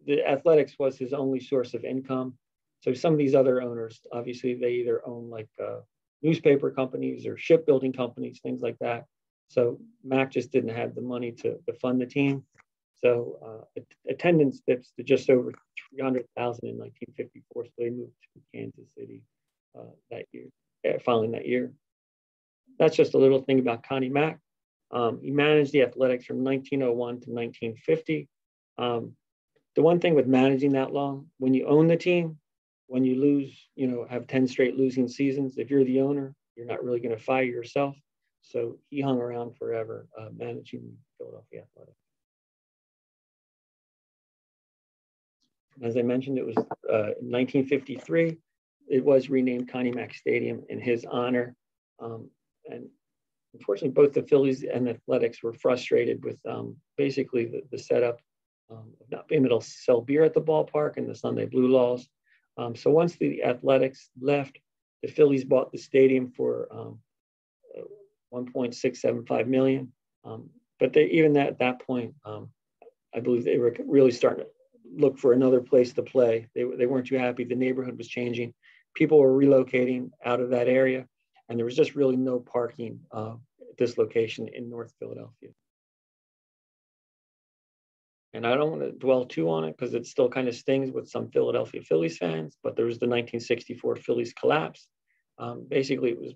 the athletics was his only source of income. So some of these other owners, obviously, they either own like uh, newspaper companies or shipbuilding companies, things like that. So Mack just didn't have the money to, to fund the team. So uh, attendance dips to just over 300,000 in 1954. So they moved to Kansas City uh, that year, uh, following that year. That's just a little thing about Connie Mack. Um, he managed the athletics from 1901 to 1950. Um, the one thing with managing that long, when you own the team, when you lose, you know, have 10 straight losing seasons, if you're the owner, you're not really going to fire yourself. So he hung around forever uh, managing Philadelphia Athletics. As I mentioned, it was uh, 1953. It was renamed Connie Mack Stadium in his honor. Um, and unfortunately, both the Phillies and the Athletics were frustrated with um, basically the, the setup um, of not being able to sell beer at the ballpark and the Sunday Blue laws. Um, so once the Athletics left, the Phillies bought the stadium for um, 1.675 million. Um, but they, even at that point, um, I believe they were really starting to look for another place to play. They, they weren't too happy. The neighborhood was changing. People were relocating out of that area, and there was just really no parking uh, at this location in North Philadelphia. And I don't want to dwell too on it because it still kind of stings with some Philadelphia Phillies fans, but there was the 1964 Phillies collapse. Um, basically, it was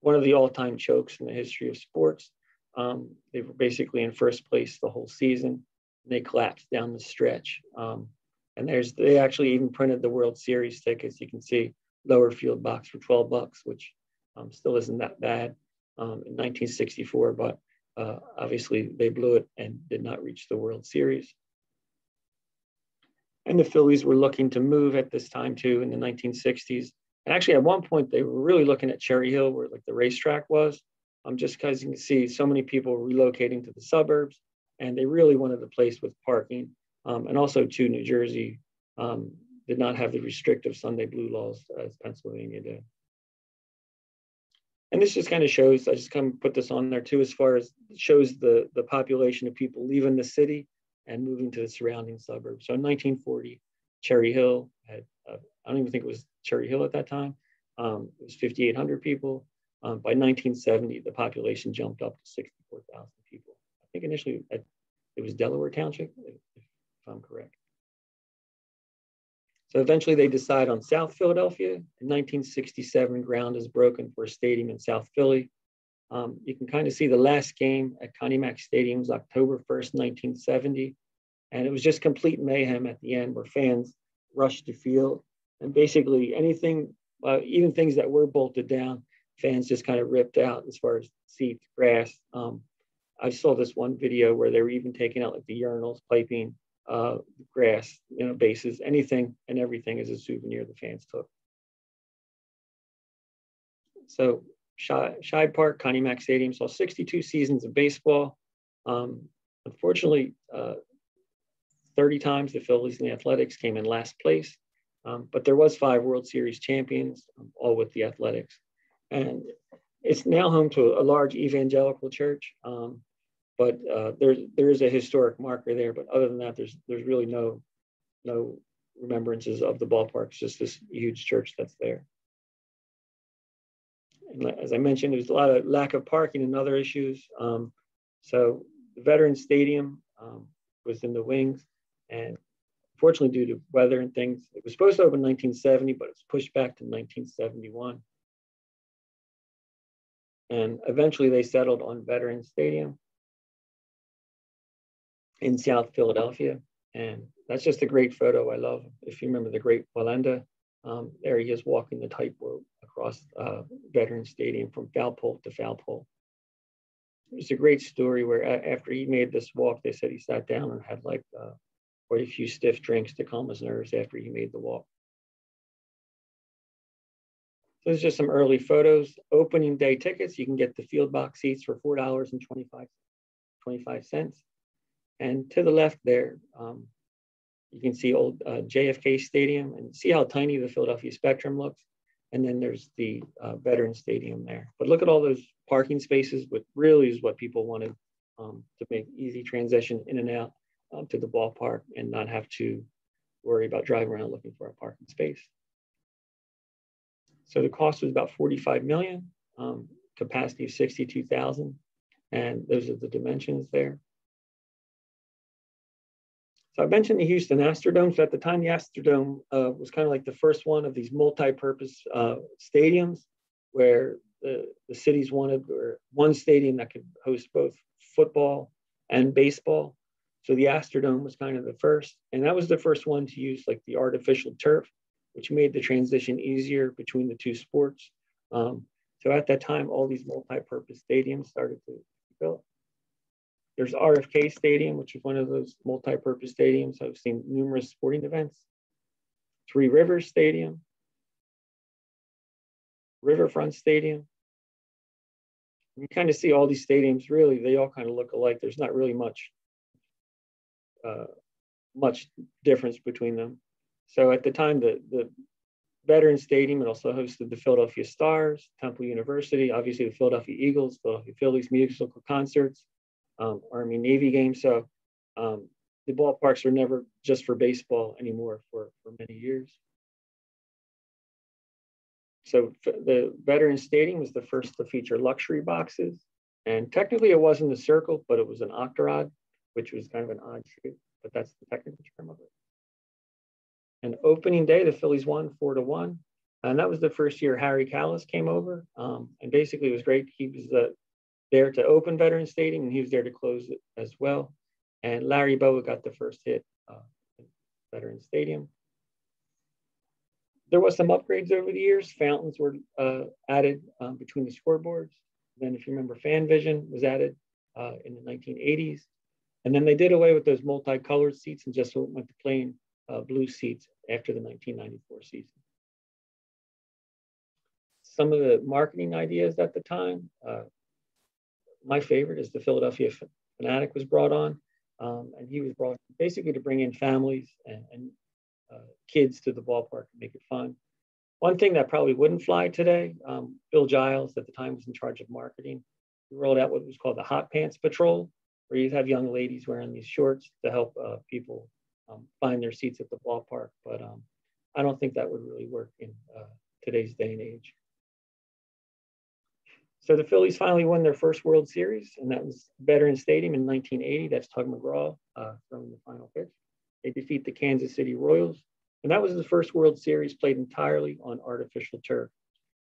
one of the all-time chokes in the history of sports. Um, they were basically in first place the whole season. And they collapsed down the stretch. Um, and there's they actually even printed the World Series tickets. You can see lower field box for 12 bucks, which um, still isn't that bad um, in 1964, but uh, obviously they blew it and did not reach the World Series. And the Phillies were looking to move at this time too in the 1960s. And actually, at one point, they were really looking at Cherry Hill, where like the racetrack was, um, just because you can see so many people relocating to the suburbs, and they really wanted a place with parking. Um, and also, to New Jersey um, did not have the restrictive Sunday blue laws as Pennsylvania did. And this just kind of shows, I just kind of put this on there too, as far as shows the, the population of people leaving the city and moving to the surrounding suburbs. So in 1940, Cherry Hill had, uh, I don't even think it was Cherry Hill at that time. Um, it was 5,800 people. Um, by 1970, the population jumped up to 64,000 people. I think initially it was Delaware Township, if I'm correct. So eventually they decide on South Philadelphia. In 1967, ground is broken for a stadium in South Philly. Um, you can kind of see the last game at Connie Mack Stadium was October 1st, 1970. And it was just complete mayhem at the end where fans rushed the field and basically anything, uh, even things that were bolted down, fans just kind of ripped out as far as seats, grass. Um, I saw this one video where they were even taking out like the urinals, piping, uh, grass, you know, bases, anything and everything is a souvenir the fans took. So Shibe Park, Connie Mack Stadium saw 62 seasons of baseball. Um, unfortunately, uh, 30 times the Phillies and the Athletics came in last place. Um, but there was five World Series champions, um, all with the Athletics. And it's now home to a large evangelical church. Um, but uh, there's there is a historic marker there. But other than that, there's there's really no no remembrances of the ballpark. It's just this huge church that's there. And as I mentioned, there's a lot of lack of parking and other issues. Um, so the Veterans Stadium um, was in the wings, and Unfortunately, due to weather and things, it was supposed to open in 1970, but it's pushed back to 1971. And eventually they settled on Veterans Stadium in South Philadelphia. And that's just a great photo I love. If you remember the great Wallenda, um, there he is walking the tightrope across uh, Veterans Stadium from foul pole to foul pole. It's a great story where after he made this walk, they said he sat down and had like uh, quite a few stiff drinks to calm his nerves after he made the walk. So there's just some early photos. Opening day tickets, you can get the field box seats for $4.25. 25 cents. And to the left there, um, you can see old uh, JFK Stadium and see how tiny the Philadelphia Spectrum looks. And then there's the uh, Veteran Stadium there. But look at all those parking spaces, which really is what people wanted um, to make easy transition in and out um, to the ballpark and not have to worry about driving around looking for a parking space. So the cost was about 45 million, um, capacity of 62,000, and those are the dimensions there. So I mentioned the Houston Astrodome. So at the time, the Astrodome uh, was kind of like the first one of these multi-purpose uh, stadiums where the, the cities wanted or one stadium that could host both football and baseball. So the Astrodome was kind of the first, and that was the first one to use like the artificial turf, which made the transition easier between the two sports. Um, so at that time, all these multi-purpose stadiums started to develop. There's RFK Stadium, which is one of those multi-purpose stadiums. I've seen numerous sporting events. Three Rivers Stadium, Riverfront Stadium. You kind of see all these stadiums, really, they all kind of look alike. There's not really much, uh, much difference between them. So at the time, the, the Veterans Stadium, it also hosted the Philadelphia Stars, Temple University, obviously the Philadelphia Eagles, Philadelphia Phillies musical concerts, um, Army Navy game. So um, the ballparks were never just for baseball anymore for, for many years. So the Veterans Stadium was the first to feature luxury boxes. And technically it wasn't a circle, but it was an octorad, which was kind of an odd shape, but that's the technical term of it. And opening day, the Phillies won four to one. And that was the first year Harry Kalas came over. Um, and basically it was great. He was uh, there to open Veterans Stadium and he was there to close it as well. And Larry Bowa got the first hit uh, Veterans Stadium. There was some upgrades over the years. Fountains were uh, added um, between the scoreboards. Then if you remember, Fan Vision was added uh, in the 1980s. And then they did away with those multicolored seats and just went to plain uh, blue seats after the 1994 season. Some of the marketing ideas at the time, uh, my favorite is the Philadelphia Phanatic was brought on. Um, and he was brought basically to bring in families and, and uh, kids to the ballpark and make it fun. One thing that probably wouldn't fly today, um, Bill Giles at the time was in charge of marketing. He rolled out what was called the Hot Pants Patrol, where you'd have young ladies wearing these shorts to help uh, people um, find their seats at the ballpark. But um, I don't think that would really work in uh, today's day and age. So the Phillies finally won their first World Series, and that was Veterans Stadium in 1980. That's Tug McGraw uh, from the final pitch. They defeat the Kansas City Royals, and that was the first World Series played entirely on artificial turf.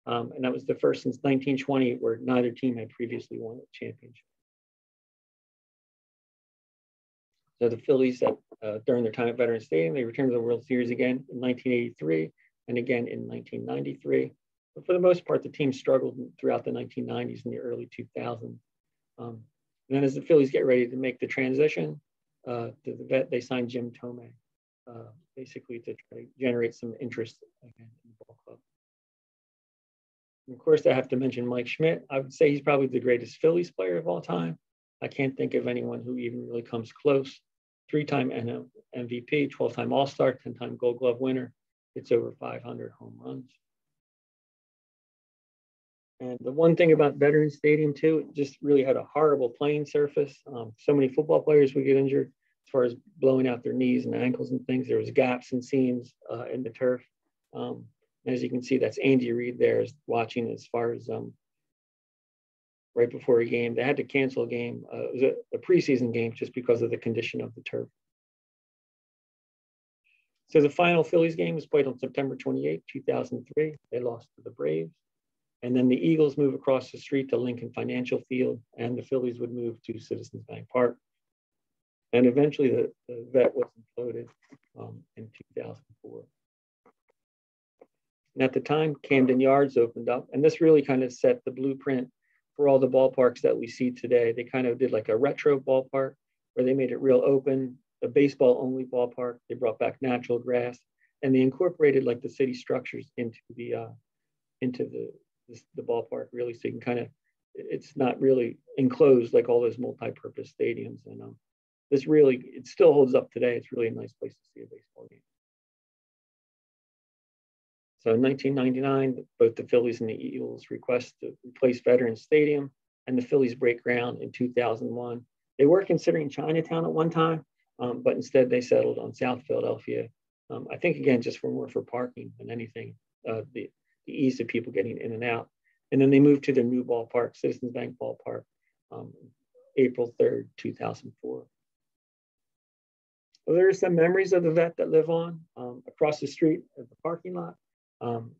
Um, and that was the first since 1920 where neither team had previously won a championship. So the Phillies, at, uh, during their time at Veterans Stadium, they returned to the World Series again in 1983 and again in 1993. But for the most part, the team struggled throughout the 1990s and the early 2000s. Um, then as the Phillies get ready to make the transition uh, to the vet, they signed Jim Thome, uh, basically to try to generate some interest again in the ball club. And of course, I have to mention Mike Schmidt. I would say he's probably the greatest Phillies player of all time. I can't think of anyone who even really comes close. Three-time MVP, 12-time All-Star, 10-time Gold Glove winner. It's over 500 home runs. And the one thing about Veterans Stadium too, it just really had a horrible playing surface. Um, so many football players would get injured as far as blowing out their knees and ankles and things. There was gaps and seams uh, in the turf. Um, as you can see, that's Andy Reid there is watching as far as um, right before a game. They had to cancel a game. Uh, it was a, a preseason game just because of the condition of the turf. So the final Phillies game was played on September 28, 2003. They lost to the Braves. And then the Eagles move across the street to Lincoln Financial Field, and the Phillies would move to Citizens Bank Park. And eventually the, the vet was imploded um, in 2004. And at the time, Camden Yards opened up, and this really kind of set the blueprint for all the ballparks that we see today. They kind of did like a retro ballpark where they made it real open, a baseball only ballpark. They brought back natural grass, and they incorporated like the city structures into the uh, into the the ballpark really, so you can kind of, it's not really enclosed like all those multi-purpose stadiums. And um, this really, it still holds up today. It's really a nice place to see a baseball game. So in 1999, both the Phillies and the Eagles request to replace Veterans Stadium, and the Phillies break ground in 2001. They were considering Chinatown at one time, um, but instead they settled on South Philadelphia. Um, I think again, just for more for parking than anything. Uh, the the ease of people getting in and out. And then they moved to their new ballpark, Citizens Bank Ballpark, um, April 3rd, 2004. Well, there are some memories of the vet that live on um, across the street at the parking lot. Um,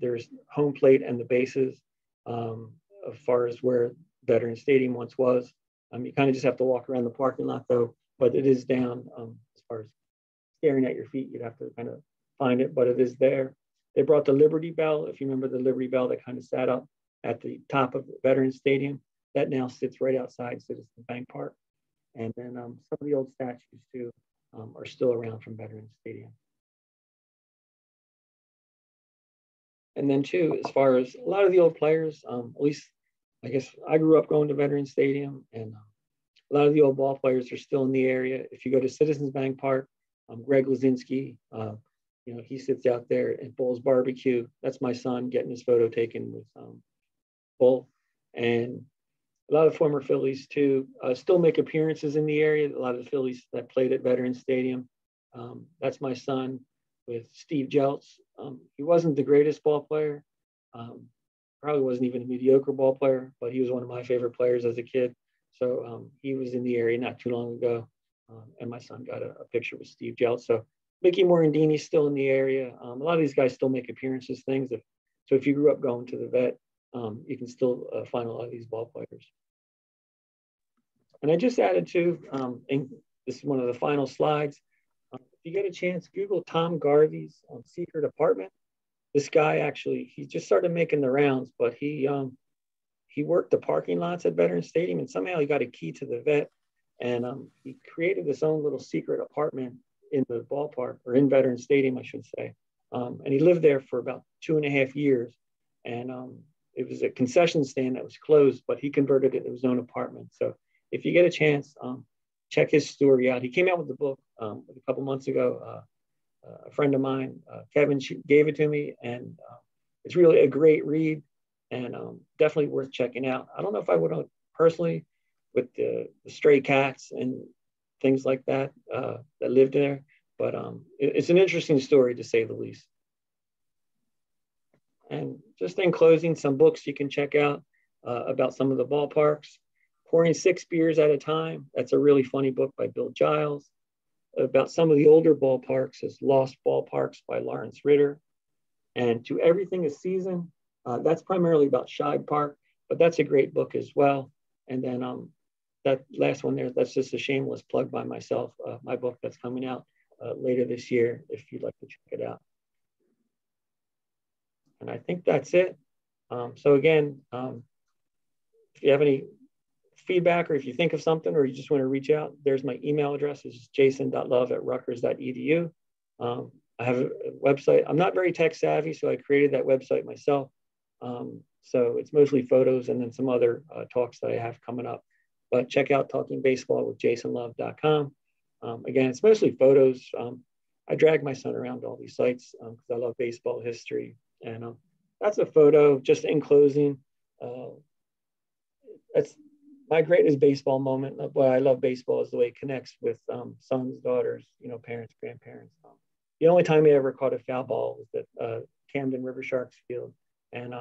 there's home plate and the bases um, as far as where Veteran Stadium once was. Um, you kind of just have to walk around the parking lot though but it is down um, as far as staring at your feet. You'd have to kind of find it, but it is there. They brought the Liberty Bell, if you remember the Liberty Bell that kind of sat up at the top of Veterans Stadium. That now sits right outside Citizens Bank Park. And then um, some of the old statues too um, are still around from Veterans Stadium. And then too, as far as a lot of the old players, um, at least I guess I grew up going to Veterans Stadium and uh, a lot of the old ball players are still in the area. If you go to Citizens Bank Park, um, Greg Luzinski, uh, you know, he sits out there at Bull's Barbecue. That's my son getting his photo taken with um, Bull. And a lot of former Phillies too uh, still make appearances in the area. A lot of the Phillies that played at Veterans Stadium. Um, that's my son with Steve Jeltz. Um, he wasn't the greatest ball player. Um, probably wasn't even a mediocre ball player, but he was one of my favorite players as a kid. So um, he was in the area not too long ago. Um, and my son got a, a, picture with Steve Jeltz. So Mickey Morandini's still in the area. Um, a lot of these guys still make appearances, things. If, so if you grew up going to the vet, you can still uh, find a lot of these ball players. And I just added to, um, and this is one of the final slides. Um, if you get a chance, Google Tom Garvey's um, secret apartment. This guy actually, he just started making the rounds, but he um, he worked the parking lots at Veterans Stadium and somehow he got a key to the vet. And um, he created his own little secret apartment in the ballpark or in Veterans Stadium, I should say. Um, and he lived there for about two and a half years. And um, it was a concession stand that was closed, but he converted it into his own apartment. So if you get a chance, um, check his story out. He came out with the book um, a couple months ago. Uh, uh, a friend of mine, uh, Kevin, gave it to me, and uh, it's really a great read and um, definitely worth checking out. I don't know if I would personally with the, the, stray cats and things like that uh, that lived there, but um, it, it's an interesting story to say the least. And just in closing, some books you can check out uh, about some of the ballparks. Pouring Six Beers at a Time. That's a really funny book by Bill Giles. About some of the older ballparks is Lost Ballparks by Lawrence Ritter. And To Everything a Season. Uh, that's primarily about Shibe Park, but that's a great book as well. And then um, that last one there, that's just a shameless plug by myself, uh, my book that's coming out uh, later this year, if you'd like to check it out. And I think that's it. Um, so again, um, if you have any feedback or if you think of something or you just want to reach out, there's my email address. It's jason.love at rutgers.edu. Um, I have a website. I'm not very tech savvy, so I created that website myself. Um, so it's mostly photos and then some other uh, talks that I have coming up. But check out Talking Baseball with jasonlove.com. Um, again, it's mostly photos. Um, I drag my son around to all these sites because um, I love baseball history. And um, that's a photo just in closing. Uh, that's my greatest baseball moment, why I love baseball is the way it connects with um, sons, daughters, you know, parents, grandparents. The only time I ever caught a foul ball was at uh, Camden River Sharks Field, and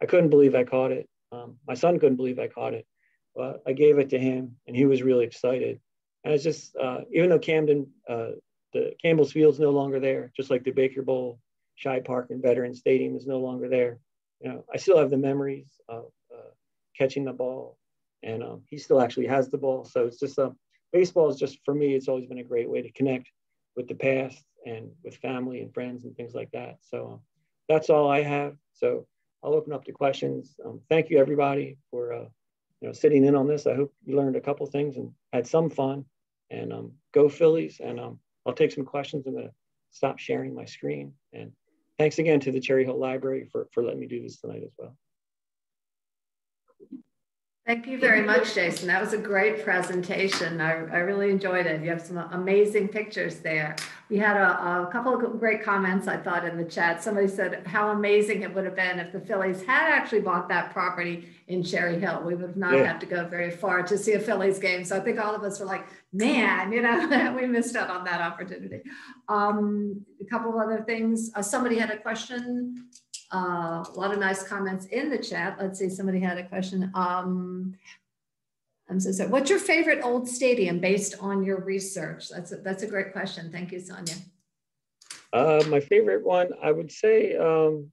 I couldn't believe I caught it. Um, my son couldn't believe I caught it, but I gave it to him, and he was really excited. And it's just, uh, even though Camden, uh, the Campbell's Field's no longer there, just like the Baker Bowl, Shibe Park, and Veterans Stadium is no longer there. You know, I still have the memories of uh, catching the ball and um, he still actually has the ball. So it's just um, baseball is just for me. It's always been a great way to connect with the past and with family and friends and things like that. So um, that's all I have. So I'll open up to questions. Um, thank you everybody for uh, you know sitting in on this. I hope you learned a couple things and had some fun. And um, go Phillies! And um, I'll take some questions. I'm gonna stop sharing my screen. And thanks again to the Cherry Hill Library for for letting me do this tonight as well. Thank you very much, Jason. That was a great presentation. I, I really enjoyed it. You have some amazing pictures there. We had a, a, couple of great comments, I thought, in the chat. Somebody said how amazing it would have been if the Phillies had actually bought that property in Cherry Hill. We would have not yeah. have to go very far to see a Phillies game. So I think all of us were like, man, you know, we missed out on that opportunity. Um, a couple of other things. Uh, somebody had a question uh, a lot of nice comments in the chat. Let's see, somebody had a question. Um, I'm so sorry. What's your favorite old stadium based on your research? That's a, that's a great question. Thank you, Sonia. Uh, my favorite one, I would say, um,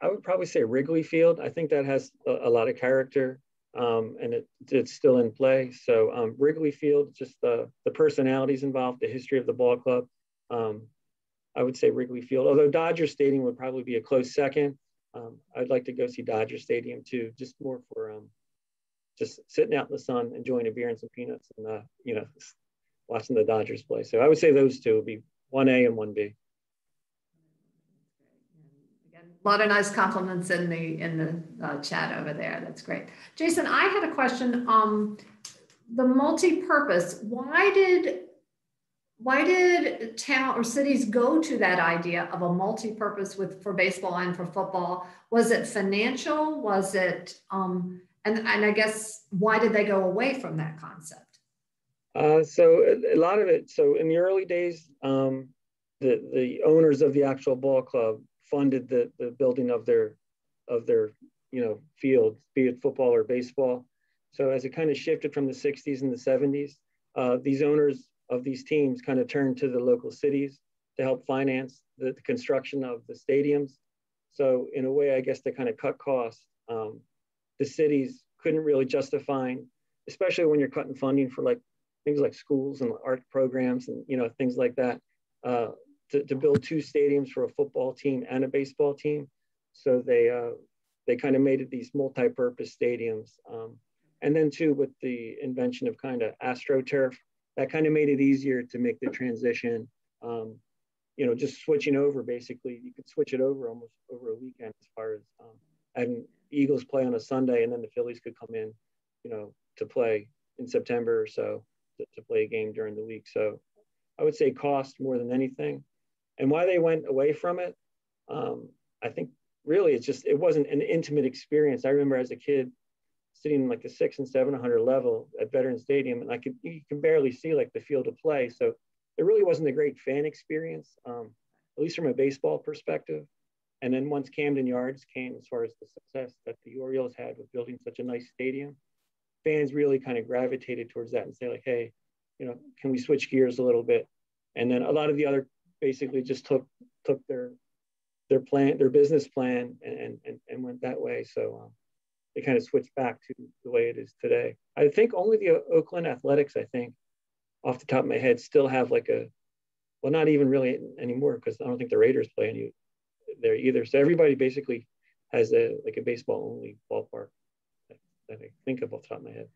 I would probably say Wrigley Field. I think that has a, a lot of character. um, and it, it's still in play. So um, Wrigley Field, just the, the personalities involved, the history of the ball club. Um, I would say Wrigley Field, although Dodger Stadium would probably be a close second. Um, I'd like to go see Dodger Stadium too, just more for um, just sitting out in the sun, enjoying a beer and some peanuts, and uh, you know, watching the Dodgers play. So I would say those two would be one A and one B. A lot of nice compliments in the in the uh, chat over there. That's great. Jason, I had a question. Um, the multi-purpose. Why did why did town or cities go to that idea of a multi-purpose with for baseball and for football? Was it financial? Was it um, and and I guess why did they go away from that concept? Uh, so a, lot of it. So in the early days, um, the the owners of the actual ball club funded the, the building of their of their you know field, be it football or baseball. So as it kind of shifted from the 60s and the 70s, uh, these owners of these teams kind of turned to the local cities to help finance the, the, construction of the stadiums. So in a way, I guess to kind of cut costs, um, the cities couldn't really justify, especially when you're cutting funding for like things like schools and art programs and you know things like that. Uh, to, to build two stadiums for a football team and a baseball team. So they uh, they kind of made it these multi-purpose stadiums. Um, and then too, with the invention of kind of AstroTurf, that kind of made it easier to make the transition. Um, you know, just switching over basically, you could switch it over almost over a weekend as far as um, having Eagles play on a Sunday and then the Phillies could come in, you know, to play in September or so to, to play a game during the week. So I would say cost more than anything and why they went away from it um, i think really it's just it wasn't an intimate experience i remember as a kid sitting in like the six and seven hundred level at veteran stadium and i could you can barely see like the field of play. So it really wasn't a great fan experience um, at least from a baseball perspective. And then once camden yards came as far as the success that the orioles had with building such a nice stadium fans really kind of gravitated towards that and say like hey you know can we switch gears a little bit? And then a lot of the other basically just took took their their plan, their business plan, and and, and went that way. So um, they kind of switched back to the way it is today. I think only the Oakland Athletics, I think, off the top of my head, still have like a, well, not even really anymore because I don't think the Raiders play any there either. So everybody basically has a like a baseball only ballpark that, that I think of off the top of my head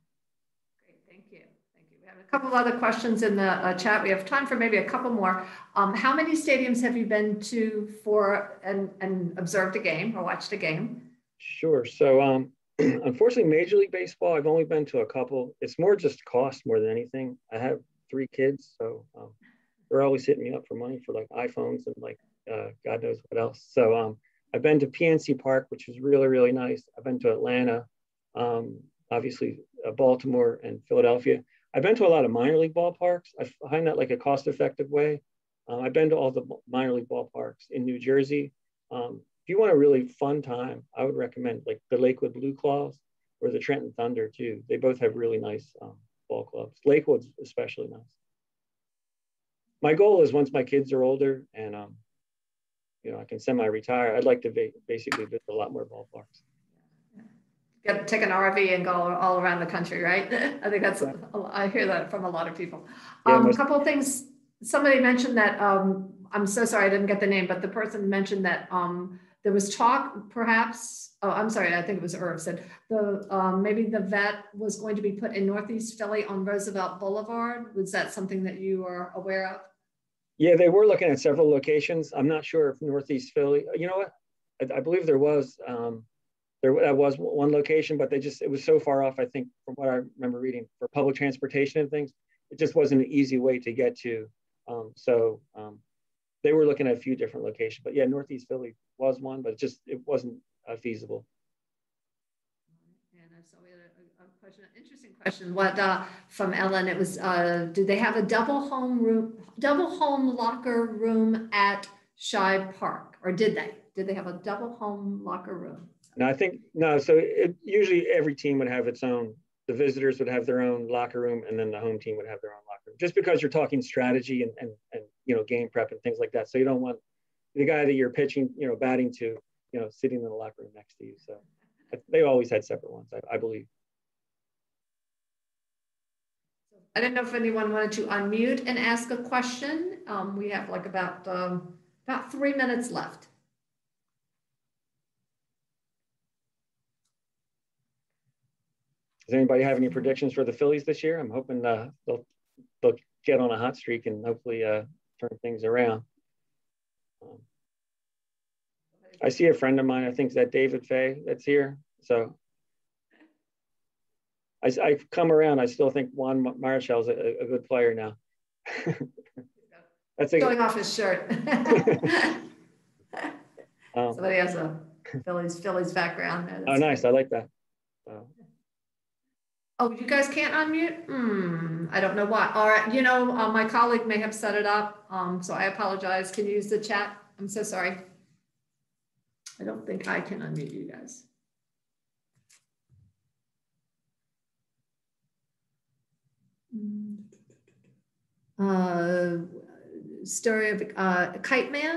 Great, thank you. Thank you. We have a couple of other questions in the uh, chat. We have time for maybe a couple more. Um, how many stadiums have you been to for and, and observed a game or watched a game? Sure. So, um, unfortunately, Major League Baseball, I've only been to a couple. It's more just cost more than anything. I have three kids, so um, they're always hitting me up for money for like iPhones and like uh, God knows what else. So, um, I've been to PNC Park, which is really, really nice. I've been to Atlanta, um, obviously, uh, Baltimore, and Philadelphia. I've been to a lot of minor league ballparks. I find that like a cost effective way. Um, I've been to all the minor league ballparks in New Jersey. Um, if you want a really fun time, I would recommend like the Lakewood Blue Claws or the Trenton Thunder too. They both have really nice um, ball clubs. Lakewood's especially nice. My goal is once my kids are older and um, you know I can semi-retire, I'd like to basically visit a lot more ballparks get take an RV and go all around the country, right? I think that's I hear that from a lot of people. Um, a couple of things. Somebody mentioned that. Um, I'm so sorry I didn't get the name, but the person mentioned that um, there was talk, perhaps. Oh, I'm sorry. I think it was Irv said the um, maybe the vet was going to be put in Northeast Philly on Roosevelt Boulevard. Was that something that you are aware of? Yeah, they were looking at several locations. I'm not sure if Northeast Philly. You know what? I, I believe there was. Um, there that was one location, but they just it was so far off. I think from what I remember reading for public transportation and things, it just wasn't an easy way to get to. Um, so um, they were looking at a few different locations, but yeah, Northeast Philly was one, but it just it wasn't uh, feasible. And so we had a, a question, an interesting question. What uh, from Ellen? It was, uh, do they have a double home room, double home locker room at Shibe Park, or did they? Did they have a double home locker room? No, I think no. So it, usually every team would have its own. The visitors would have their own locker room, and then the home team would have their own locker room. Just because you're talking strategy and and, and you know game prep and things like that. So you don't want the guy that you're pitching, you know, batting to, you know, sitting in the locker room next to you. So they always had separate ones, I, I believe. I didn't know if anyone wanted to unmute and ask a question. Um, we have like about, um, about three minutes left. Does anybody have any predictions for the Phillies this year? I'm hoping uh, they'll they'll get on a hot streak and hopefully uh, turn things around. Um, I see a friend of mine. I think that David Fay that's here. So I, I come around. I still think Juan Marichal is a, a, good player now. that's a, going off his shirt. um, Somebody has a Phillies Phillies background. There. oh, nice. I like that. Uh, Oh, you guys can't unmute? Hmm, I don't know why. All right, you know, uh, my colleague may have set it up, um, so I apologize. Can you use the chat? I'm so sorry. I don't think I can unmute you guys. Uh, story of uh, Kite Man?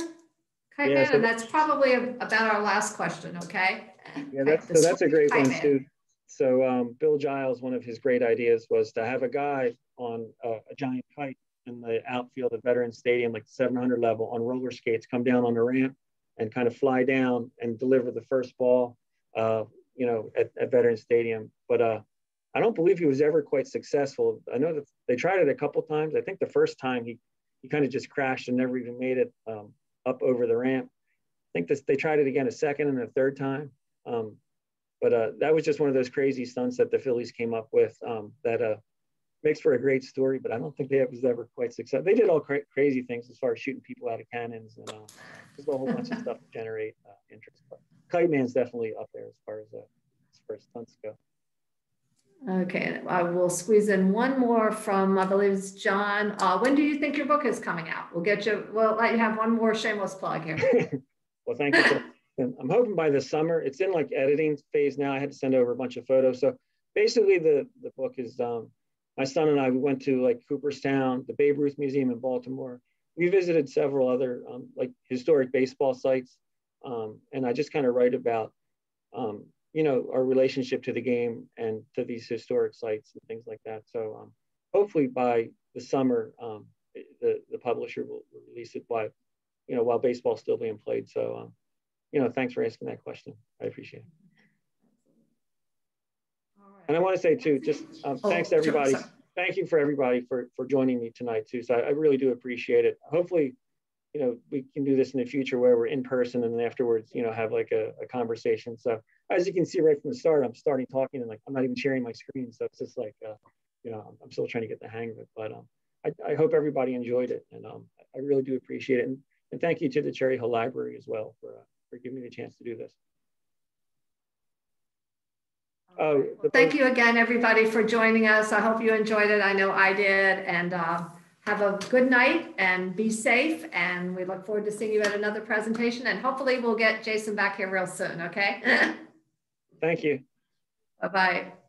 Kite yeah, Man, so and that's probably about our last question, okay? Yeah, that's, so that's a great one Man. So um, Bill Giles, one of his great ideas was to have a guy on a giant kite in the outfield at Veterans Stadium, like 700 level, on roller skates, come down on the ramp and kind of fly down and deliver the first ball, uh, you know, at, at Veterans Stadium. But uh, I don't believe he was ever quite successful. I know that they tried it a couple times. I think the first time he he kind of just crashed and never even made it um, up over the ramp. I think this, they tried it again a second and a third time. Um, but uh, that was just one of those crazy stunts that the Phillies came up with um, that uh, makes for a great story. But I don't think they was ever quite successful. They did all cra crazy things as far as shooting people out of cannons and uh, there's a whole bunch of stuff to generate uh, interest. But Kite Man's definitely up there as far as uh, as far as stunts go. Okay, I will squeeze in one more from, I believe it's John. Uh, when do you think your book is coming out? We'll get you, we'll let you have one more shameless plug here. well, thank you. And I'm hoping by the summer, it's in like editing phase now. I had to send over a bunch of photos. So basically the, the book is, um, my son and I, we went to like Cooperstown, the Babe Ruth Museum in Baltimore. We visited several other um, like historic baseball sites. Um, and I just kind of write about, um, you know, our relationship to the game and to these historic sites and things like that. So um, hopefully by the summer, um, the, the publisher will release it by, you know, while baseball's still being played. So you know, thanks for asking that question. I appreciate it. And I want to say too, just um, oh, thanks to everybody. Thank you for everybody for, for joining me tonight too. So I, I, really do appreciate it. Hopefully, you know, we can do this in the future where we're in person and then afterwards, you know, have like a, a conversation. So as you can see right from the start, I'm starting talking and like, I'm not even sharing my screen. So it's just like, uh, you know, I'm still trying to get the hang of it, but um, I, I hope everybody enjoyed it. And um, I really do appreciate it. And, and thank you to the Cherry Hill Library as well for, uh, for giving me the chance to do this. Oh, Thank you again, everybody, for joining us. I hope you enjoyed it. I know I did. And uh, have a good night and be safe. And we look forward to seeing you at another presentation. And hopefully we'll get Jason back here real soon, okay? Thank you. Bye-bye.